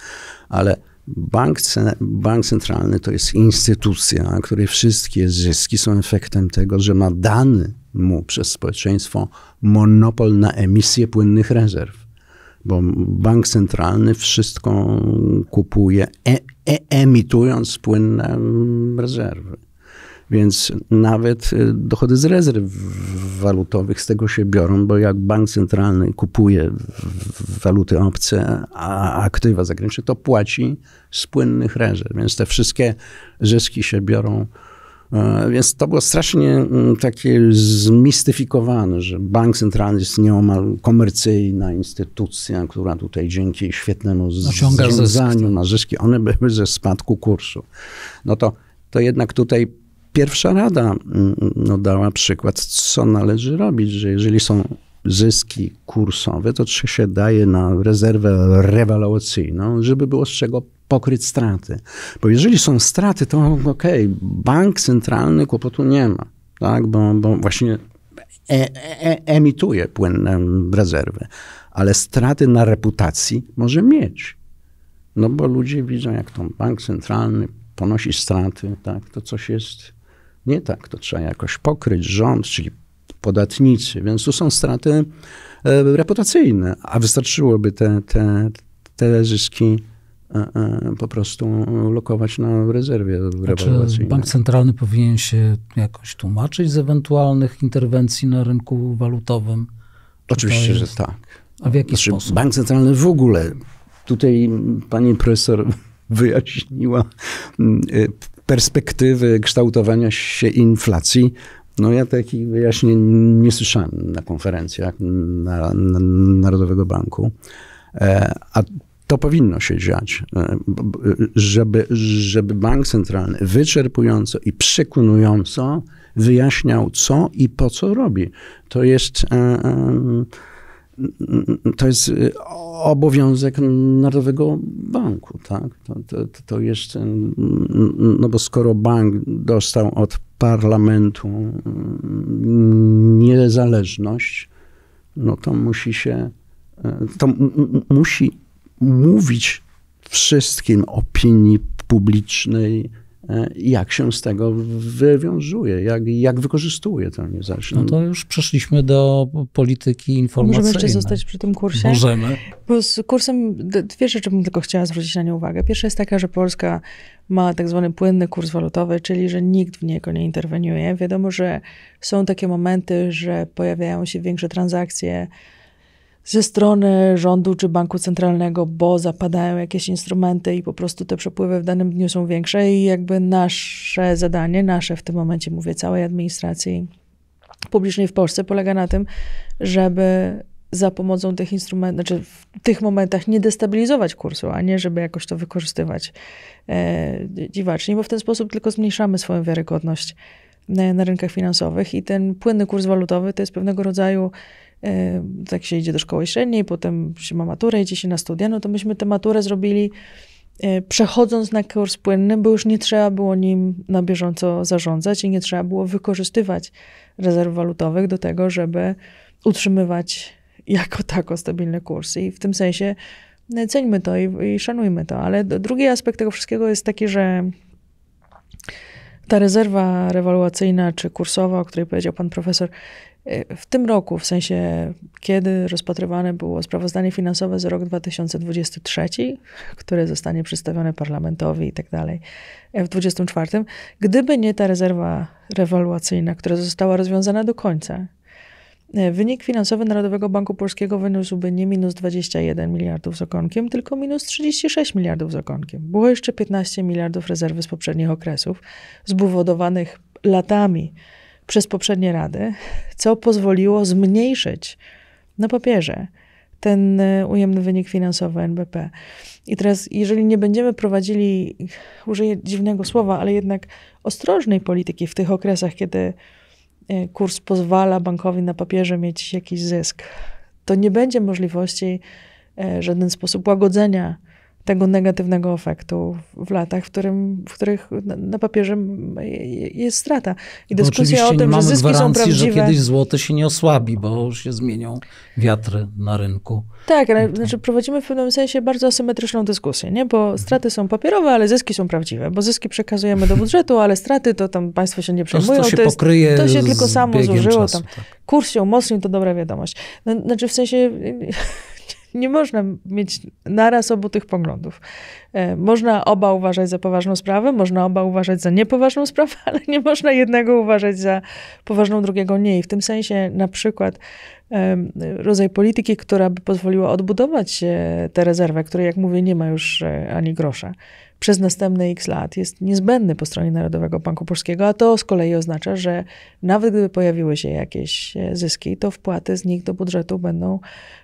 ale Bank, bank centralny to jest instytucja, której wszystkie zyski są efektem tego, że ma dany mu przez społeczeństwo monopol na emisję płynnych rezerw. bo bank centralny wszystko kupuje, e, e, emitując płynne rezerwy. Więc nawet y, dochody z rezerw walutowych z tego się biorą, bo jak bank centralny kupuje waluty obce, a aktywa zagraniczne, to płaci z płynnych rezerw. Więc te wszystkie zyski się biorą. E, więc to było strasznie mm, takie zmistyfikowane, że bank centralny jest nieomal komercyjna instytucja, która tutaj dzięki świetnemu zarządzaniu ma zyski. One były ze spadku kursu. No to, to jednak tutaj pierwsza rada mm, no, dała przykład, co należy robić, że jeżeli są zyski kursowe, to się daje na rezerwę rewaluacyjną, żeby było z czego pokryć straty. Bo jeżeli są straty, to okej, okay, bank centralny kłopotu nie ma, tak? bo, bo właśnie e, e, emituje płynne rezerwy, ale straty na reputacji może mieć. No bo ludzie widzą, jak to bank centralny ponosi straty, tak? to coś jest nie tak, to trzeba jakoś pokryć rząd, czyli podatnicy, więc tu są straty e, reputacyjne, a wystarczyłoby te, te, te zyski e, e, po prostu lokować na rezerwie Czy bank centralny powinien się jakoś tłumaczyć z ewentualnych interwencji na rynku walutowym? Oczywiście, że tak. A w jaki znaczy, sposób? Bank centralny w ogóle, tutaj pani profesor wyjaśniła perspektywy kształtowania się inflacji, no ja takich wyjaśnień nie słyszałem na konferencjach na, na Narodowego Banku. E, a to powinno się dziać, e, żeby, żeby bank centralny wyczerpująco i przekonująco wyjaśniał, co i po co robi. To jest e, to jest y, obowiązek Narodowego Banku, tak? To, to, to jest, no bo skoro bank dostał od parlamentu mm, niezależność, no to musi się, e, to musi mówić wszystkim opinii publicznej, jak się z tego wywiązuje, jak, jak wykorzystuje tę niezależność. No to już przeszliśmy do polityki informacyjnej. Możemy jeszcze zostać przy tym kursie? Możemy. Bo z kursem, dwie rzeczy bym tylko chciała zwrócić na nie uwagę. Pierwsza jest taka, że Polska ma tak zwany płynny kurs walutowy, czyli że nikt w niego nie interweniuje. Wiadomo, że są takie momenty, że pojawiają się większe transakcje, ze strony rządu czy banku centralnego, bo zapadają jakieś instrumenty i po prostu te przepływy w danym dniu są większe i jakby nasze zadanie, nasze w tym momencie mówię całej administracji publicznej w Polsce polega na tym, żeby za pomocą tych instrumentów, znaczy w tych momentach nie destabilizować kursu, a nie żeby jakoś to wykorzystywać e, dziwacznie, bo w ten sposób tylko zmniejszamy swoją wiarygodność na, na rynkach finansowych i ten płynny kurs walutowy to jest pewnego rodzaju tak się idzie do szkoły średniej, potem się ma maturę, idzie się na studia, no to myśmy tę maturę zrobili e, przechodząc na kurs płynny, bo już nie trzeba było nim na bieżąco zarządzać i nie trzeba było wykorzystywać rezerw walutowych do tego, żeby utrzymywać jako tako stabilne kursy. I w tym sensie e, ceńmy to i, i szanujmy to. Ale drugi aspekt tego wszystkiego jest taki, że ta rezerwa rewaluacyjna czy kursowa, o której powiedział pan profesor, w tym roku, w sensie kiedy rozpatrywane było sprawozdanie finansowe za rok 2023, które zostanie przedstawione parlamentowi i tak dalej w 2024, gdyby nie ta rezerwa rewaluacyjna, która została rozwiązana do końca, wynik finansowy Narodowego Banku Polskiego wyniósłby nie minus 21 miliardów z okonkiem, tylko minus 36 miliardów z okonkiem. Było jeszcze 15 miliardów rezerwy z poprzednich okresów, zbudowanych latami przez poprzednie rady, co pozwoliło zmniejszyć na papierze ten e, ujemny wynik finansowy NBP. I teraz, jeżeli nie będziemy prowadzili, użyję dziwnego słowa, ale jednak ostrożnej polityki w tych okresach, kiedy e, kurs pozwala bankowi na papierze mieć jakiś zysk, to nie będzie możliwości e, w żaden sposób łagodzenia tego negatywnego efektu w latach, w, którym, w których na papierze jest strata. I dyskusja o tym, że zyski są prawdziwe... że kiedyś złote się nie osłabi, bo się zmienią wiatry na rynku. Tak, ale to... znaczy prowadzimy w pewnym sensie bardzo asymetryczną dyskusję, nie? bo mhm. straty są papierowe, ale zyski są prawdziwe, bo zyski przekazujemy do budżetu, ale straty to tam państwo się nie przejmują. To, to się, to jest, pokryje to się tylko samo zużyło. Czasu, tam. Tak. Kurs się umocnił, to dobra wiadomość. No, znaczy w sensie nie można mieć naraz obu tych poglądów. E, można oba uważać za poważną sprawę, można oba uważać za niepoważną sprawę, ale nie można jednego uważać za poważną, drugiego nie. I w tym sensie na przykład rodzaj polityki, która by pozwoliła odbudować tę rezerwę, której, jak mówię, nie ma już ani grosza przez następne x lat jest niezbędny po stronie Narodowego Banku Polskiego, a to z kolei oznacza, że nawet gdyby pojawiły się jakieś e, zyski, to wpłaty z nich do budżetu będą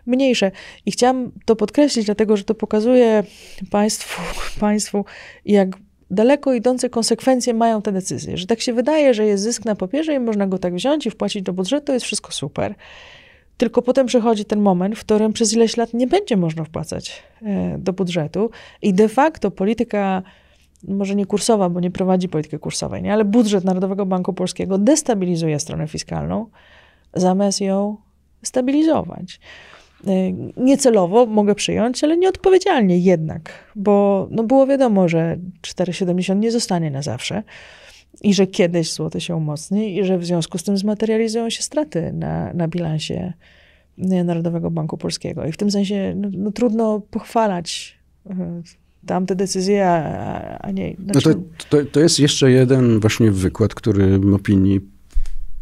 mniejsze. I chciałam to podkreślić, dlatego że to pokazuje Państwu, państwu jak daleko idące konsekwencje mają te decyzje. Że tak się wydaje, że jest zysk na papierze i można go tak wziąć i wpłacić do budżetu, to jest wszystko super. Tylko potem przychodzi ten moment, w którym przez ileś lat nie będzie można wpłacać e, do budżetu i de facto polityka, może nie kursowa, bo nie prowadzi polityki kursowej, nie? ale budżet Narodowego Banku Polskiego destabilizuje stronę fiskalną, zamiast ją stabilizować. E, niecelowo mogę przyjąć, ale nieodpowiedzialnie jednak, bo no było wiadomo, że 4,70 nie zostanie na zawsze i że kiedyś złoty się umocni i że w związku z tym zmaterializują się straty na, na bilansie Narodowego Banku Polskiego. I w tym sensie no, no trudno pochwalać e, tamte decyzje, a, a nie. Znaczy... No to, to, to jest jeszcze jeden właśnie wykład, który opinii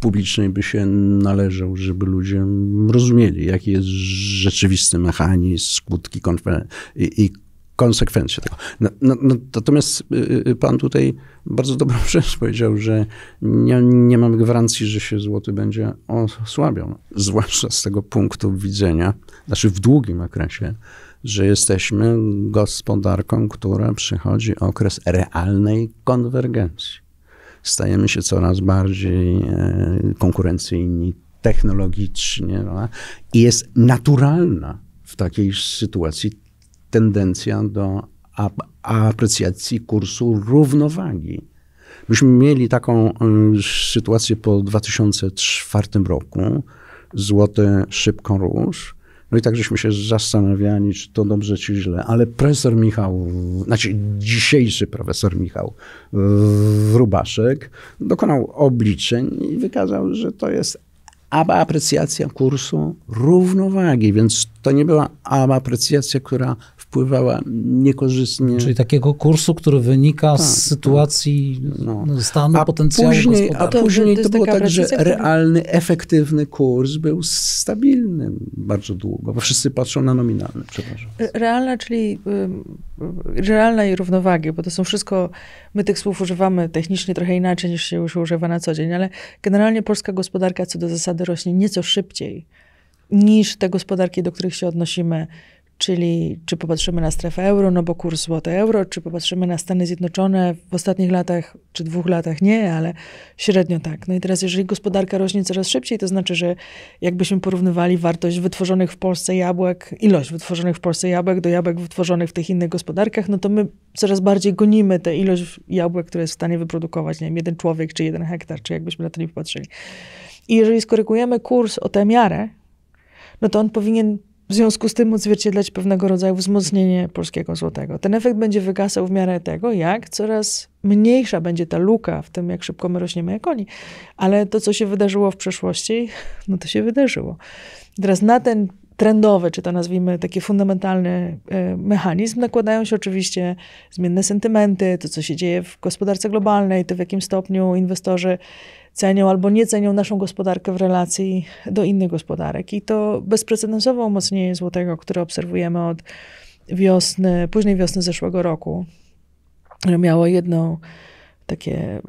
publicznej by się należał, żeby ludzie rozumieli, jaki jest rzeczywisty mechanizm, skutki i, i konsekwencje tego. No, no, no, natomiast y, y, pan tutaj bardzo dobrą rzecz powiedział, że nie, nie mamy gwarancji, że się złoty będzie osłabiał. Zwłaszcza z tego punktu widzenia, znaczy w długim okresie, że jesteśmy gospodarką, która przychodzi okres realnej konwergencji. Stajemy się coraz bardziej e, konkurencyjni technologicznie no, i jest naturalna w takiej sytuacji tendencja do aprecjacji kursu równowagi. Myśmy mieli taką y, sytuację po 2004 roku. Złoty szybko rósł. No i tak żeśmy się zastanawiali, czy to dobrze, czy źle. Ale profesor Michał, znaczy dzisiejszy profesor Michał Wrubaszek dokonał obliczeń i wykazał, że to jest aprecjacja kursu równowagi, więc to nie była aprecjacja, która wpływała niekorzystnie. Czyli takiego kursu, który wynika tak, z tak. sytuacji no. stanu a potencjału później, A później to, to, to było tak, że realny, efektywny kurs był stabilny bardzo długo, bo wszyscy patrzą na nominalny, przepraszam. Realna, czyli realna i równowagi, bo to są wszystko, my tych słów używamy technicznie trochę inaczej niż się już używa na co dzień, ale generalnie polska gospodarka co do zasady rośnie nieco szybciej niż te gospodarki, do których się odnosimy Czyli czy popatrzymy na strefę euro, no bo kurs złote euro, czy popatrzymy na Stany Zjednoczone w ostatnich latach, czy dwóch latach nie, ale średnio tak. No i teraz, jeżeli gospodarka rośnie coraz szybciej, to znaczy, że jakbyśmy porównywali wartość wytworzonych w Polsce jabłek, ilość wytworzonych w Polsce jabłek do jabłek wytworzonych w tych innych gospodarkach, no to my coraz bardziej gonimy tę ilość jabłek, które jest w stanie wyprodukować, nie wiem, jeden człowiek, czy jeden hektar, czy jakbyśmy na to nie popatrzyli. I jeżeli skorygujemy kurs o tę miarę, no to on powinien w związku z tym odzwierciedlać pewnego rodzaju wzmocnienie polskiego złotego. Ten efekt będzie wygasał w miarę tego, jak coraz mniejsza będzie ta luka w tym, jak szybko my rośniemy jak oni. Ale to, co się wydarzyło w przeszłości, no to się wydarzyło. Teraz na ten trendowy, czy to nazwijmy taki fundamentalny e, mechanizm, nakładają się oczywiście zmienne sentymenty, to co się dzieje w gospodarce globalnej, to w jakim stopniu inwestorzy cenią albo nie cenią naszą gospodarkę w relacji do innych gospodarek. I to bezprecedensowe umocnienie złotego, które obserwujemy od wiosny, późnej wiosny zeszłego roku, miało jedno takie y,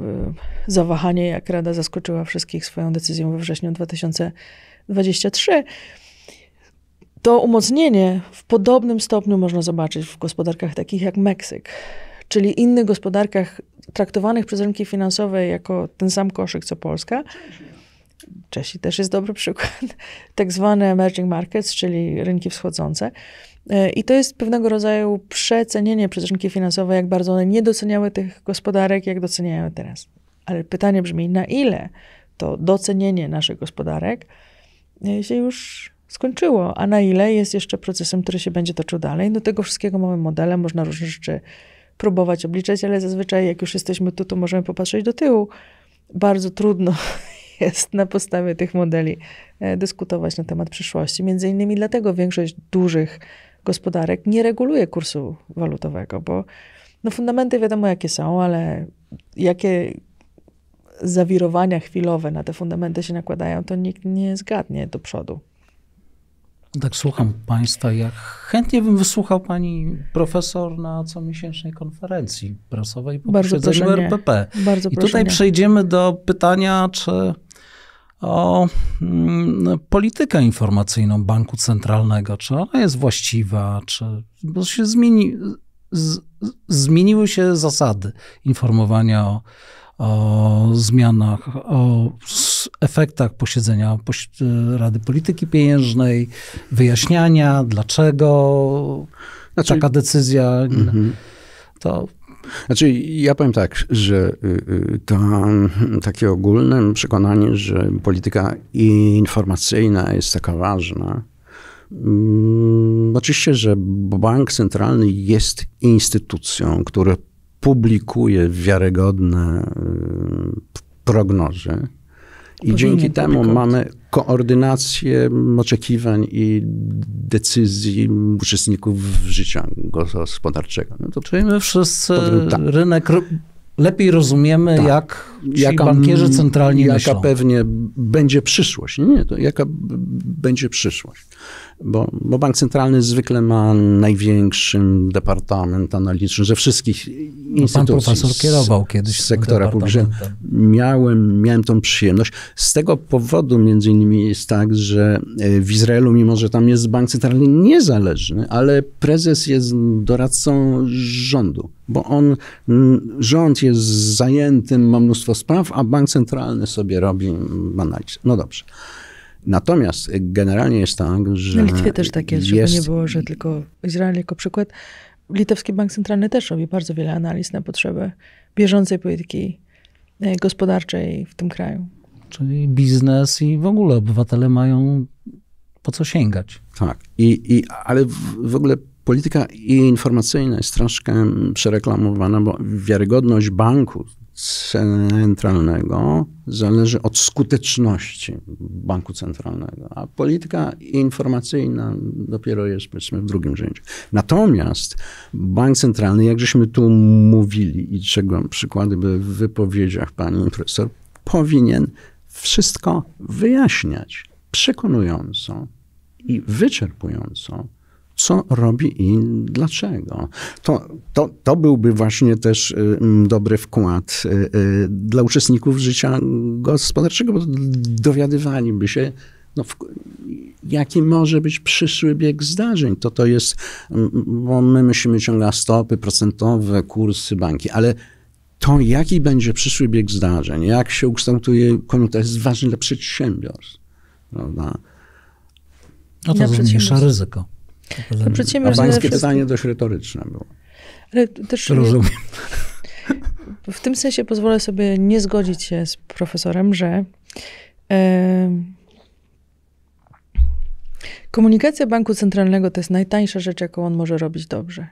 zawahanie, jak Rada zaskoczyła wszystkich swoją decyzją we wrześniu 2023. To umocnienie w podobnym stopniu można zobaczyć w gospodarkach takich jak Meksyk, czyli innych gospodarkach traktowanych przez rynki finansowe jako ten sam koszyk co Polska. Czesi też jest dobry przykład. Tak zwane emerging markets, czyli rynki wschodzące. E, I to jest pewnego rodzaju przecenienie przez rynki finansowe, jak bardzo one nie doceniały tych gospodarek, jak doceniają teraz. Ale pytanie brzmi, na ile to docenienie naszych gospodarek e, się już skończyło, a na ile jest jeszcze procesem, który się będzie toczył dalej. Do tego wszystkiego mamy modele, można różne rzeczy próbować obliczać, ale zazwyczaj jak już jesteśmy tu, to możemy popatrzeć do tyłu. Bardzo trudno jest na podstawie tych modeli e, dyskutować na temat przyszłości. Między innymi dlatego większość dużych gospodarek nie reguluje kursu walutowego, bo no fundamenty wiadomo jakie są, ale jakie zawirowania chwilowe na te fundamenty się nakładają, to nikt nie zgadnie do przodu. Tak słucham Państwa, jak chętnie bym wysłuchał Pani profesor na comiesięcznej konferencji prasowej po Bardzo posiedzeniu. RPP. Bardzo I tutaj nie. przejdziemy do pytania, czy o mm, politykę informacyjną Banku Centralnego, czy ona jest właściwa, czy bo się zmieni, z, zmieniły się zasady informowania o, o zmianach, o efektach posiedzenia poś- Rady Polityki Pieniężnej, wyjaśniania, dlaczego Znaczy- taka decyzja. Mhm. To Znaczy, ja powiem tak, że y, y, to takie ogólne przekonanie, że polityka informacyjna jest taka ważna. Mm, Oczywiście, że bank centralny jest instytucją, która publikuje wiarygodne y, prognozy. I dzięki temu mamy koordynację oczekiwań i decyzji uczestników życia gospodarczego. No to Czyli my wszyscy Powiem tak. rynek lepiej rozumiemy, Tak. jak ci bankierzy centralni jaka myślą. pewnie będzie przyszłość. Nie, to jaka będzie przyszłość. Bo, bo bank centralny zwykle ma największy departament analityczny ze wszystkich No, instytucji. Pan profesor kierował kiedyś z sektora publicznego. Miałem, miałem tą przyjemność. Z tego powodu między innymi jest tak, że e, w Izraelu, mimo że tam jest bank centralny niezależny, ale prezes jest doradcą rządu, bo on, rząd jest zajęty, ma mnóstwo spraw, a bank centralny sobie robi analizę. No dobrze. Natomiast generalnie jest tak, że Na Litwie też tak jest, żeby jest, nie było, że tylko Izrael jako przykład. Litewski Bank Centralny też robi bardzo wiele analiz na potrzeby bieżącej polityki e, gospodarczej w tym kraju. Czyli biznes i w ogóle obywatele mają po co sięgać. Tak, I, i, ale w, w ogóle polityka informacyjna jest troszkę przereklamowana, bo wiarygodność banku centralnego zależy od skuteczności banku centralnego, a polityka informacyjna dopiero jest powiedzmy w drugim rzędzie. Natomiast bank centralny, jak żeśmy tu mówili i czego przykłady były w wypowiedziach pani profesor, powinien wszystko wyjaśniać przekonująco i wyczerpująco, co robi i dlaczego. To, to, to byłby właśnie też y, dobry wkład y, y, dla uczestników życia gospodarczego, bo dowiadywaliby się, no, w, jaki może być przyszły bieg zdarzeń. To to jest, mm, bo my myślimy ciągle o stopy procentowe, kursy banki, ale to, jaki będzie przyszły bieg zdarzeń, jak się ukształtuje koniunktura, jest ważne dla przedsiębiorstw. Prawda? No to zmniejsza ryzyko. To A przedsiębiorstw pańskie przede wszystkim- pytanie dość retoryczne było. Ale też Rozumiem. w tym sensie pozwolę sobie nie zgodzić się z profesorem, że komunikacja banku centralnego to jest najtańsza rzecz, jaką on może robić dobrze.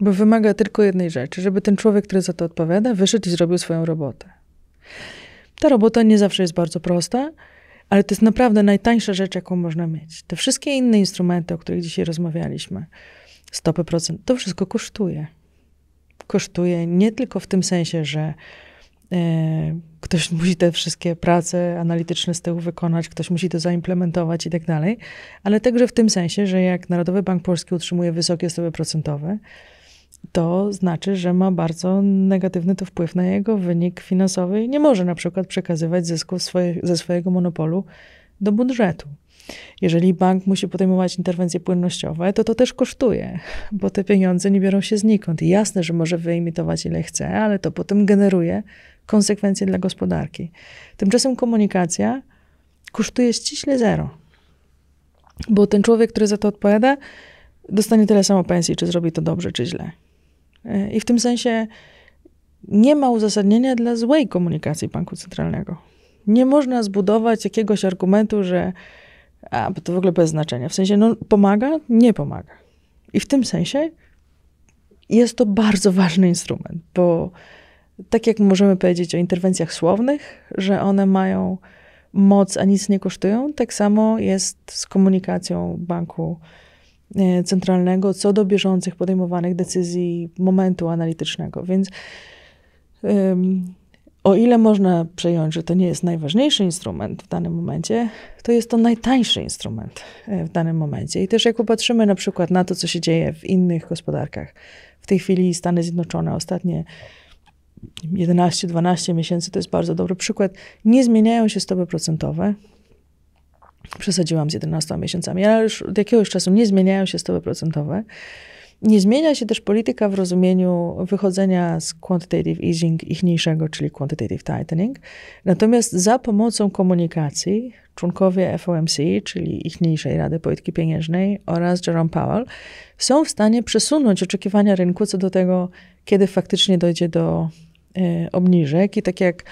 Bo wymaga tylko jednej rzeczy, żeby ten człowiek, który za to odpowiada, wyszedł i zrobił swoją robotę. Ta robota nie zawsze jest bardzo prosta, ale to jest naprawdę najtańsza rzecz, jaką można mieć. Te wszystkie inne instrumenty, o których dzisiaj rozmawialiśmy, stopy procent, to wszystko kosztuje. Kosztuje nie tylko w tym sensie, że e, ktoś musi te wszystkie prace analityczne z tyłu wykonać, ktoś musi to zaimplementować i tak dalej, ale także w tym sensie, że jak Narodowy Bank Polski utrzymuje wysokie stopy procentowe, to znaczy, że ma bardzo negatywny to wpływ na jego wynik finansowy i nie może na przykład przekazywać zysków swoje, ze swojego monopolu do budżetu. Jeżeli bank musi podejmować interwencje płynnościowe, to to też kosztuje, bo te pieniądze nie biorą się znikąd. I jasne, że może wyimitować ile chce, ale to potem generuje konsekwencje dla gospodarki. Tymczasem komunikacja kosztuje ściśle zero, bo ten człowiek, który za to odpowiada, dostanie tyle samo pensji, czy zrobi to dobrze, czy źle. I w tym sensie nie ma uzasadnienia dla złej komunikacji banku centralnego. Nie można zbudować jakiegoś argumentu, że a, bo to w ogóle bez znaczenia. W sensie, no pomaga? Nie pomaga. I w tym sensie jest to bardzo ważny instrument, bo tak jak możemy powiedzieć o interwencjach słownych, że one mają moc, a nic nie kosztują, tak samo jest z komunikacją banku centralnego co do bieżących podejmowanych decyzji momentu analitycznego. Więc um, o ile można przejąć, że to nie jest najważniejszy instrument w danym momencie, to jest to najtańszy instrument e, w danym momencie. I też jak popatrzymy na przykład na to, co się dzieje w innych gospodarkach, w tej chwili Stany Zjednoczone ostatnie 11-12 miesięcy to jest bardzo dobry przykład. Nie zmieniają się stopy procentowe. Przesadziłam z 11 miesiącami, ale już od jakiegoś czasu nie zmieniają się stopy procentowe. Nie zmienia się też polityka w rozumieniu wychodzenia z quantitative easing ichniejszego, czyli quantitative tightening. Natomiast za pomocą komunikacji członkowie FOMC, czyli ichniejszej Rady Polityki Pieniężnej oraz Jerome Powell są w stanie przesunąć oczekiwania rynku co do tego, kiedy faktycznie dojdzie do y, obniżek. I tak jak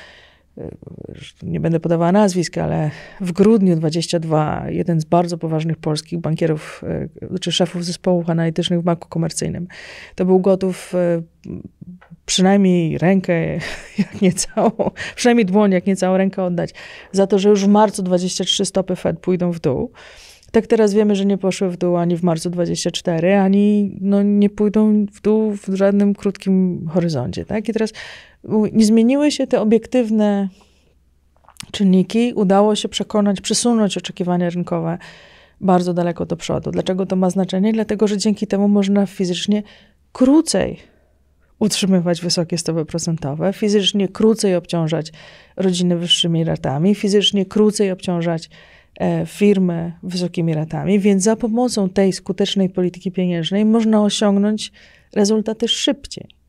nie będę podawała nazwisk, ale w grudniu 22 jeden z bardzo poważnych polskich bankierów, e, czy szefów zespołów analitycznych w banku komercyjnym, to był gotów e, przynajmniej rękę, jak nie całą, przynajmniej dłoń, jak nie całą rękę oddać, za to, że już w marcu 23 stopy Fed pójdą w dół. Tak teraz wiemy, że nie poszły w dół ani w marcu 24, ani no, nie pójdą w dół w żadnym krótkim horyzoncie. Tak? I teraz nie zmieniły się te obiektywne czynniki, udało się przekonać, przesunąć oczekiwania rynkowe bardzo daleko do przodu. Dlaczego to ma znaczenie? Dlatego, że dzięki temu można fizycznie krócej utrzymywać wysokie stopy procentowe, fizycznie krócej obciążać rodziny wyższymi ratami, fizycznie krócej obciążać e, firmy wysokimi ratami, więc za pomocą tej skutecznej polityki pieniężnej można osiągnąć rezultaty szybciej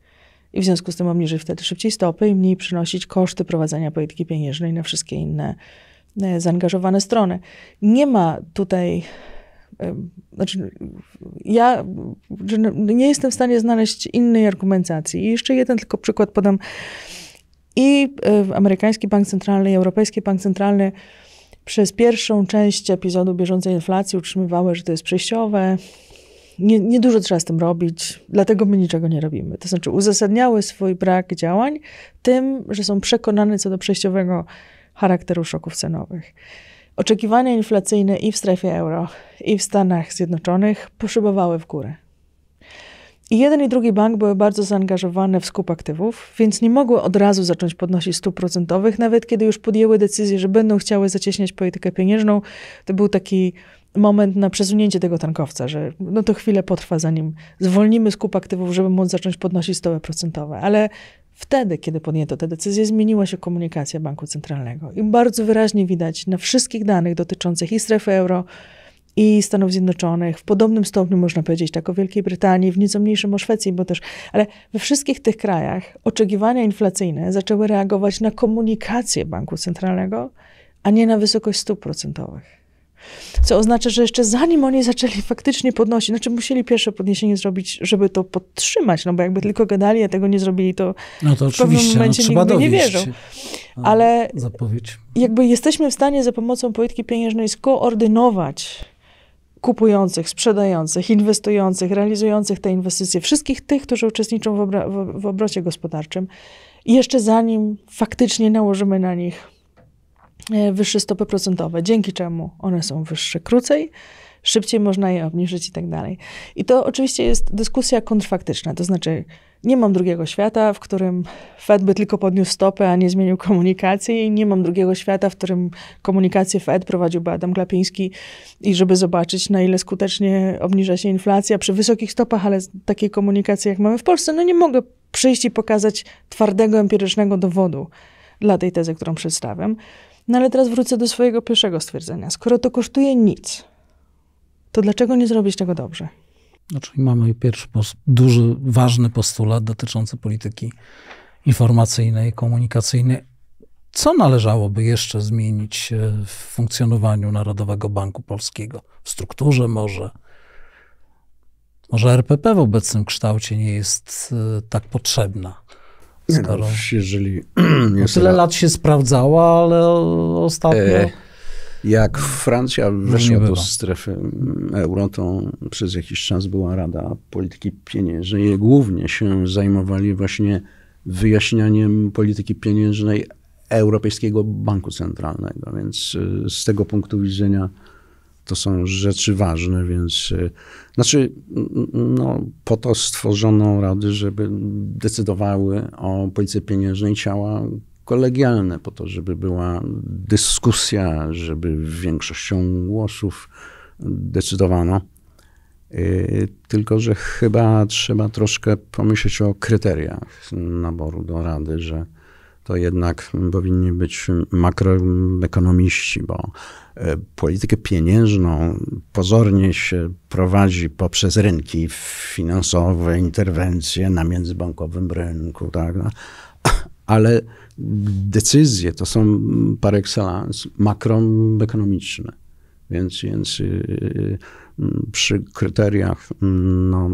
i w związku z tym obniżyć wtedy szybciej stopy i mniej przynosić koszty prowadzenia polityki pieniężnej na wszystkie inne e, zaangażowane strony. Nie ma tutaj e, znaczy, ja nie jestem w stanie znaleźć innej argumentacji. I jeszcze jeden tylko przykład podam. I e, amerykański bank centralny, i europejski bank centralny przez pierwszą część epizodu bieżącej inflacji utrzymywały, że to jest przejściowe, nie, nie dużo trzeba z tym robić, dlatego my niczego nie robimy. To znaczy uzasadniały swój brak działań tym, że są przekonane co do przejściowego charakteru szoków cenowych. Oczekiwania inflacyjne i w strefie euro, i w Stanach Zjednoczonych poszybowały w górę. I jeden i drugi bank były bardzo zaangażowane w skup aktywów, więc nie mogły od razu zacząć podnosić stóp procentowych, nawet kiedy już podjęły decyzję, że będą chciały zacieśniać politykę pieniężną. To był taki moment na przesunięcie tego tankowca, że no to chwilę potrwa, zanim zwolnimy skup aktywów, żeby móc zacząć podnosić stopy procentowe. Ale wtedy, kiedy podjęto tę decyzję, zmieniła się komunikacja banku centralnego. I bardzo wyraźnie widać na wszystkich danych dotyczących i strefy euro, i Stanów Zjednoczonych, w podobnym stopniu można powiedzieć tak o Wielkiej Brytanii, w nieco mniejszym o Szwecji, bo też, ale we wszystkich tych krajach oczekiwania inflacyjne zaczęły reagować na komunikację banku centralnego, a nie na wysokość stóp procentowych. Co oznacza, że jeszcze zanim oni zaczęli faktycznie podnosić, znaczy musieli pierwsze podniesienie zrobić, żeby to podtrzymać, no bo jakby tylko gadali, a tego nie zrobili, to, no to w pewnym no, momencie no, nikt nie wierzą. Ale zapowiedź. jakby jesteśmy w stanie za pomocą polityki pieniężnej skoordynować kupujących, sprzedających, inwestujących, realizujących te inwestycje, wszystkich tych, którzy uczestniczą w, obra- w, obrocie gospodarczym, jeszcze zanim faktycznie nałożymy na nich wyższe stopy procentowe, dzięki czemu one są wyższe krócej, szybciej można je obniżyć i tak dalej. I to oczywiście jest dyskusja kontrfaktyczna, to znaczy nie mam drugiego świata, w którym Fed by tylko podniósł stopę, a nie zmienił komunikacji nie mam drugiego świata, w którym komunikację Fed prowadziłby Adam Glapiński i żeby zobaczyć, na ile skutecznie obniża się inflacja przy wysokich stopach, ale takiej komunikacji, jak mamy w Polsce, no nie mogę przyjść i pokazać twardego, empirycznego dowodu dla tej tezy, którą przedstawiam. No ale teraz wrócę do swojego pierwszego stwierdzenia. Skoro to kosztuje nic, to dlaczego nie zrobić tego dobrze? Znaczy mamy pierwszy duży, ważny postulat dotyczący polityki informacyjnej, komunikacyjnej. Co należałoby jeszcze zmienić e, w funkcjonowaniu Narodowego Banku Polskiego? W strukturze może? Może RPP w obecnym kształcie nie jest e, tak potrzebna? Skoro... No, jeżeli... No tyle lat się sprawdzała, ale ostatnio... E, jak Francja weszła do strefy euro, to przez jakiś czas była Rada Polityki Pieniężnej głównie się zajmowali właśnie wyjaśnianiem polityki pieniężnej Europejskiego Banku Centralnego. Więc y, z tego punktu widzenia to są rzeczy ważne, więc y, znaczy, no, po to stworzono rady, żeby decydowały o polityce pieniężnej ciała kolegialne, po to, żeby była dyskusja, żeby większością głosów decydowano. Y, tylko, że chyba trzeba troszkę pomyśleć o kryteriach naboru do rady, że to jednak powinni być makroekonomiści, bo e, politykę pieniężną pozornie się prowadzi poprzez rynki finansowe, interwencje na międzybankowym rynku, tak? No. ale decyzje to są par excellence makroekonomiczne. Więc, więc y, przy kryteriach no,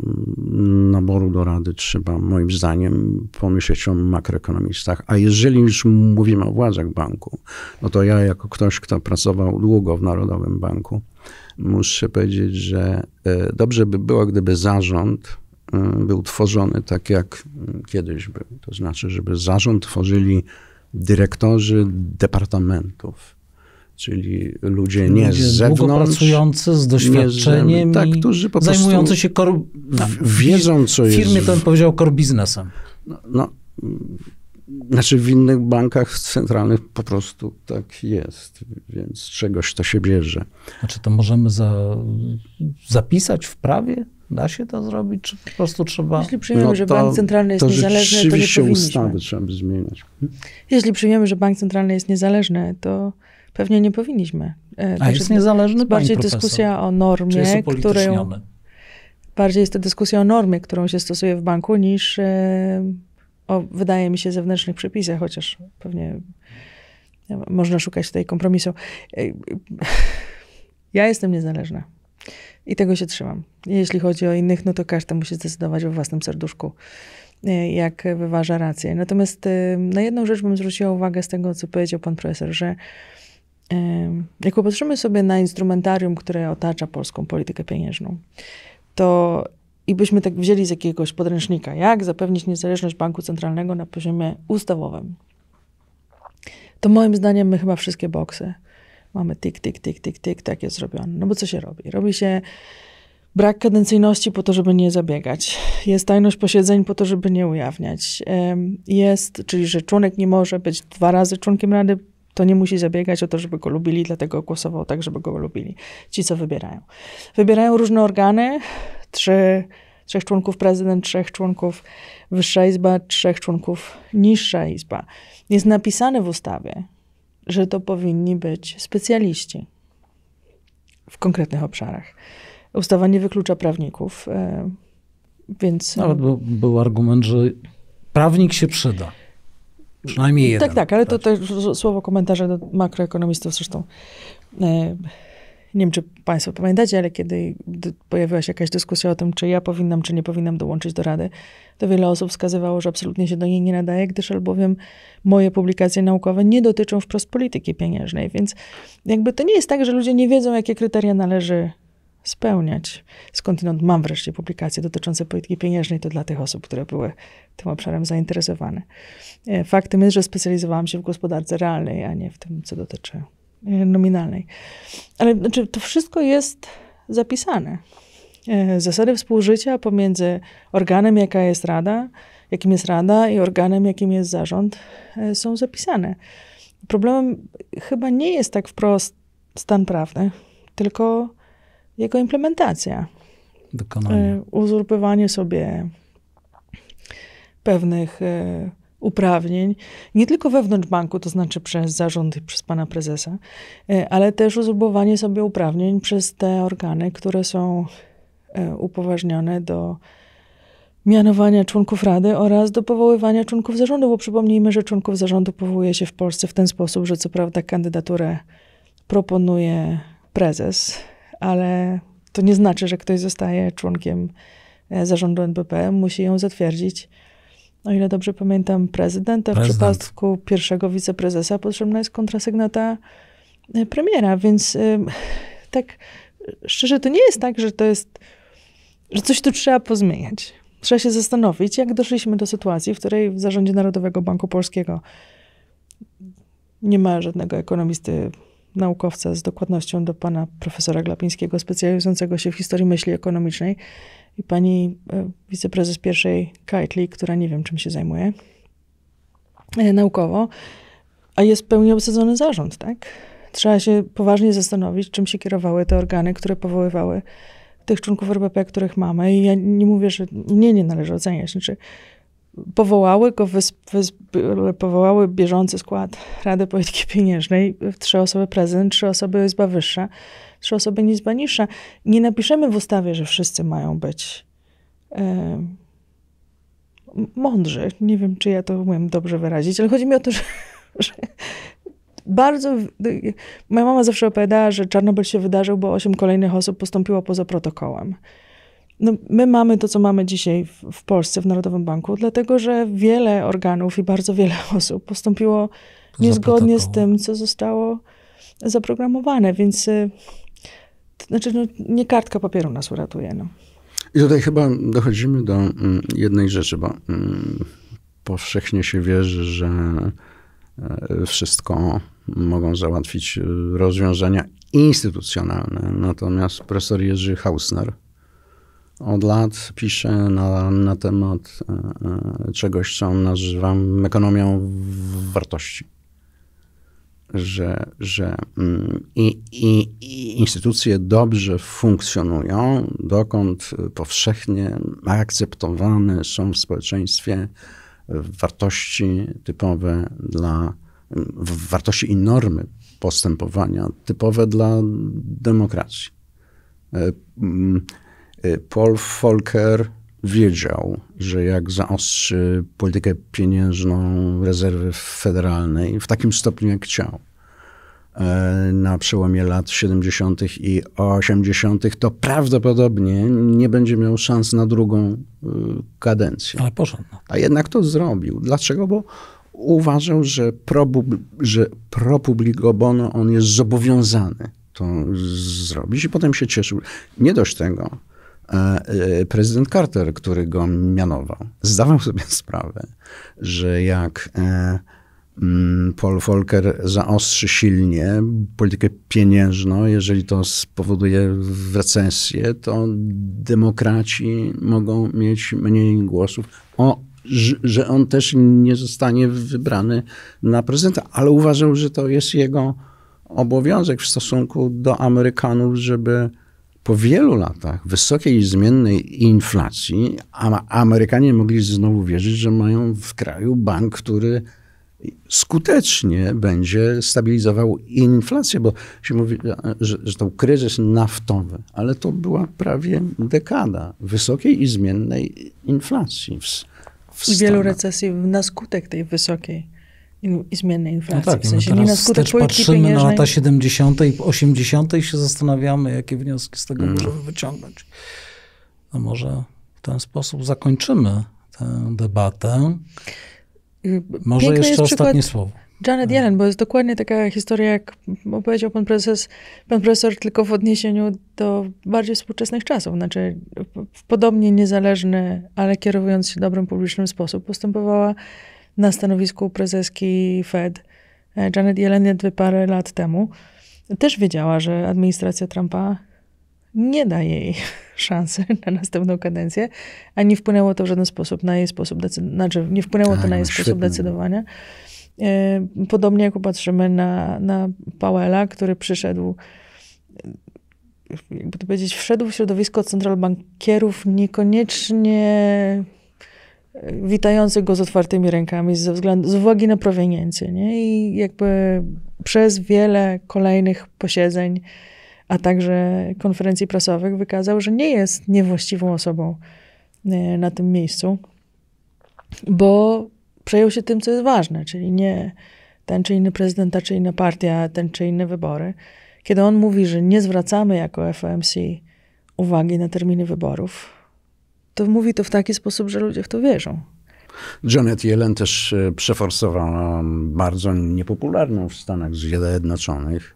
naboru do rady trzeba moim zdaniem pomyśleć o makroekonomistach. A jeżeli już mówimy o władzach banku, no to ja jako ktoś, kto pracował długo w Narodowym Banku, muszę powiedzieć, że dobrze by było, gdyby zarząd był tworzony tak jak kiedyś był. To znaczy, żeby zarząd tworzyli dyrektorzy departamentów czyli ludzie nie ludzie z zewnątrz. pracujący, z doświadczeniem, z, tak, którzy po zajmujący się kor, wiedzą, co jest. W firmie to bym powiedział core biznesem. No, no, znaczy w innych bankach centralnych po prostu tak jest, więc czegoś to się bierze. Znaczy to możemy za, zapisać w prawie? Da się to zrobić, czy po prostu trzeba... Jeśli przyjmiemy, no że bank centralny jest to niezależny, to nie powinniśmy. ustawy trzeba zmieniać. Jeśli przyjmiemy, że bank centralny jest niezależny, to Pewnie nie powinniśmy. E, A jest niezależny Bardziej dyskusja o normie, którą... Bardziej jest to dyskusja o normie, którą się stosuje w banku, niż e, o, wydaje mi się, zewnętrznych przepisach, chociaż pewnie można szukać tutaj kompromisu. E, ja jestem niezależna i tego się trzymam. Jeśli chodzi o innych, no to każdy musi zdecydować o własnym serduszku, jak wyważa rację. Natomiast na jedną rzecz bym zwróciła uwagę z tego, co powiedział pan profesor, że jak popatrzymy sobie na instrumentarium, które otacza polską politykę pieniężną, to i byśmy tak wzięli z jakiegoś podręcznika, jak zapewnić niezależność banku centralnego na poziomie ustawowym, to moim zdaniem my chyba wszystkie boksy mamy tik, tik, tik, tik, tik, tak jest zrobione. No bo co się robi? Robi się brak kadencyjności po to, żeby nie zabiegać. Jest tajność posiedzeń po to, żeby nie ujawniać. Jest, czyli że członek nie może być dwa razy członkiem rady to nie musi zabiegać o to, żeby go lubili, dlatego głosował tak, żeby go lubili. Ci, co wybierają. Wybierają różne organy, trzy, trzech członków prezydent, trzech członków Wyższa Izba, trzech członków Niższa Izba. Jest napisane w ustawie, że to powinni być specjaliści w konkretnych obszarach. Ustawa nie wyklucza prawników, e, więc... Nawet był, był argument, że prawnik się przyda. Przynajmniej jeden. Tak, tak, ale to, to słowo komentarze do makroekonomistów zresztą. E, nie wiem, czy Państwo pamiętacie, ale kiedy pojawiła się jakaś dyskusja o tym, czy ja powinnam, czy nie powinnam dołączyć do Rady, to wiele osób wskazywało, że absolutnie się do niej nie nadaje, gdyż albowiem moje publikacje naukowe nie dotyczą wprost polityki pieniężnej. Więc jakby to nie jest tak, że ludzie nie wiedzą, jakie kryteria należy spełniać. Skądinąd mam wreszcie publikacje dotyczące polityki pieniężnej, to dla tych osób, które były tym obszarem zainteresowane. E, faktem jest, że specjalizowałam się w gospodarce realnej, a nie w tym, co dotyczy e, nominalnej. Ale znaczy, to wszystko jest zapisane. E, zasady współżycia pomiędzy organem, jaka jest rada, jakim jest rada i organem, jakim jest zarząd, są zapisane. Problemem chyba nie jest tak wprost stan prawny, tylko jego implementacja. Wykonanie. Uzurpywanie sobie pewnych e, uprawnień, nie tylko wewnątrz banku, to znaczy przez zarząd i przez pana prezesa, e, ale też uzurpowanie sobie uprawnień przez te organy, które są e, upoważnione do mianowania członków rady oraz do powoływania członków zarządu, bo przypomnijmy, że członków zarządu powołuje się w Polsce w ten sposób, że co prawda kandydaturę proponuje prezes, ale to nie znaczy, że ktoś zostaje członkiem zarządu NBP, musi ją zatwierdzić. O ile dobrze pamiętam, prezydent, a w przypadku pierwszego wiceprezesa potrzebna jest kontrasygnata e, premiera, więc e, tak szczerze, to nie jest tak, że to jest, że coś tu trzeba pozmieniać. trzeba się zastanowić, jak doszliśmy do sytuacji, w której w zarządzie Narodowego Banku Polskiego nie ma żadnego ekonomisty, naukowca z dokładnością do pana profesora Glapińskiego, specjalizującego się w historii myśli ekonomicznej i pani e, wiceprezes pierwszej Kajtli, która nie wiem, czym się zajmuje e, naukowo, a jest pełni obsadzony zarząd, tak? Trzeba się poważnie zastanowić, czym się kierowały te organy, które powoływały tych członków RBP, których mamy. I ja nie mówię, że mnie nie należy oceniać. Znaczy, powołały go, powołały bieżący skład Rady Polityki Pieniężnej, trzy osoby prezydent, trzy osoby Izba Wyższa, trzy osoby Izba Niższa. Nie napiszemy w ustawie, że wszyscy mają być e, mądrzy. Nie wiem, czy ja to umiem dobrze wyrazić, ale chodzi mi o to, że, że bardzo. Moja mama zawsze opowiadała, że Czarnobyl się wydarzył, bo osiem kolejnych osób postąpiło poza protokołem. No, my mamy to, co mamy dzisiaj w, w, Polsce, w Narodowym Banku, dlatego że wiele organów i bardzo wiele osób postąpiło niezgodnie z tym, co zostało zaprogramowane, więc y, to znaczy, no, nie kartka papieru nas uratuje. No. I tutaj chyba dochodzimy do mm, jednej rzeczy, bo mm, powszechnie się wierzy, że e, wszystko mogą załatwić e, rozwiązania instytucjonalne. Natomiast profesor Jerzy Hausner od lat pisze na, na temat e, czegoś, co on nazywa ekonomią wartości. Że, że mm, i, i, i instytucje dobrze funkcjonują, dokąd powszechnie akceptowane są w społeczeństwie wartości typowe dla wartości i normy postępowania typowe dla demokracji. E, Paul Volcker wiedział, że jak zaostrzy politykę pieniężną rezerwy federalnej w takim stopniu, jak chciał, e, na przełomie lat 70. i 80., to prawdopodobnie nie będzie miał szans na drugą kadencję. Ale poszedł. A jednak to zrobił. Dlaczego? Bo uważał, że pro, że pro publico bono on jest zobowiązany to zrobić i potem się cieszył. Nie dość tego, prezydent Carter, który go mianował, zdawał sobie sprawę, że jak e, mm, Paul Volcker zaostrzy silnie politykę pieniężną, jeżeli to spowoduje recesję, to demokraci mogą mieć mniej głosów. O że on też nie zostanie wybrany na prezydenta, ale uważał, że to jest jego obowiązek w stosunku do Amerykanów, żeby po wielu latach wysokiej i zmiennej inflacji Amerykanie mogli znowu wierzyć, że mają w kraju bank, który skutecznie będzie stabilizował inflację, bo się mówi, że, że to kryzys naftowy, ale to była prawie dekada wysokiej i zmiennej inflacji w I wielu recesji na skutek tej wysokiej i zmiennej inflacji. No tak, w sensie nie na skutek patrzymy pieniężnej. na lata 70. i 80. i się zastanawiamy, jakie wnioski z tego mm. możemy wyciągnąć. No może w ten sposób zakończymy tę debatę. Może Piękny jeszcze ostatnie słowo. Janet Yellen, bo jest dokładnie taka historia, jak opowiedział pan prezes, pan profesor, tylko w odniesieniu do bardziej współczesnych czasów. Znaczy, w podobnie niezależny, ale kierując się dobrym publicznym sposób, postępowała na stanowisku prezeski Fed e, Janet Yellen ledwie parę lat temu. Też wiedziała, że administracja Trumpa nie da jej szansy na następną kadencję, a nie wpłynęło to w żaden sposób na jej sposób decydowania, znaczy nie wpłynęło to tak, na jej no, sposób decydowania. E, podobnie jak popatrzymy na, na Powella, który przyszedł, jakby to powiedzieć, wszedł w środowisko central bankierów niekoniecznie witających go z otwartymi rękami ze względu, z uwagi na proweniencję, nie? I jakby przez wiele kolejnych posiedzeń, a także konferencji prasowych wykazał, że nie jest niewłaściwą osobą e, na tym miejscu, bo przejął się tym, co jest ważne, czyli nie ten czy inny prezydent, ta czy inna partia, ten czy inne wybory. Kiedy on mówi, że nie zwracamy jako FOMC uwagi na terminy wyborów, to mówi to w taki sposób, że ludzie w to wierzą. Janet Yellen też e, przeforsowała bardzo niepopularną w Stanach Zjednoczonych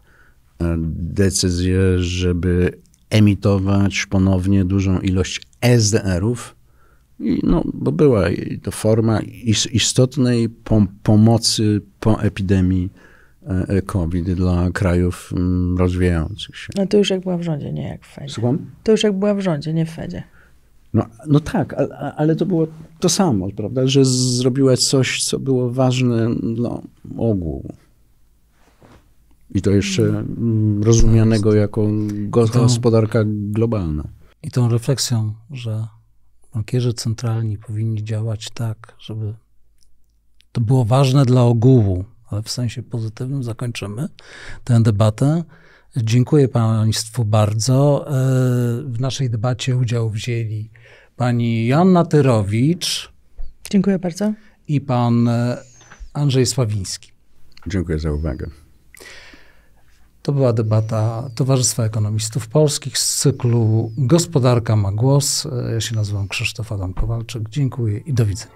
e, decyzję, żeby emitować ponownie dużą ilość SDR-ów I no, bo była to forma istotnej pom pomocy po epidemii e, COVID dla krajów mm, rozwijających się. No to już jak była w rządzie, nie jak w Fedzie. Słucham? To już jak była w rządzie, nie w Fedzie. No, no tak, ale, ale to było to samo, prawda, że zrobiła coś, co było ważne dla ogółu. I to jeszcze mm, rozumianego jako gospodarka globalna. I tą refleksją, że bankierzy centralni powinni działać tak, żeby to było ważne dla ogółu, ale w sensie pozytywnym zakończymy tę debatę. Dziękuję Państwu bardzo. E, w naszej debacie udział wzięli pani Joanna Tyrowicz. Dziękuję bardzo. I pan e, Andrzej Sławiński. Dziękuję za uwagę. To była debata Towarzystwa Ekonomistów Polskich z cyklu Gospodarka ma głos. Ja się nazywam Krzysztof Adam Kowalczyk. Dziękuję i do widzenia.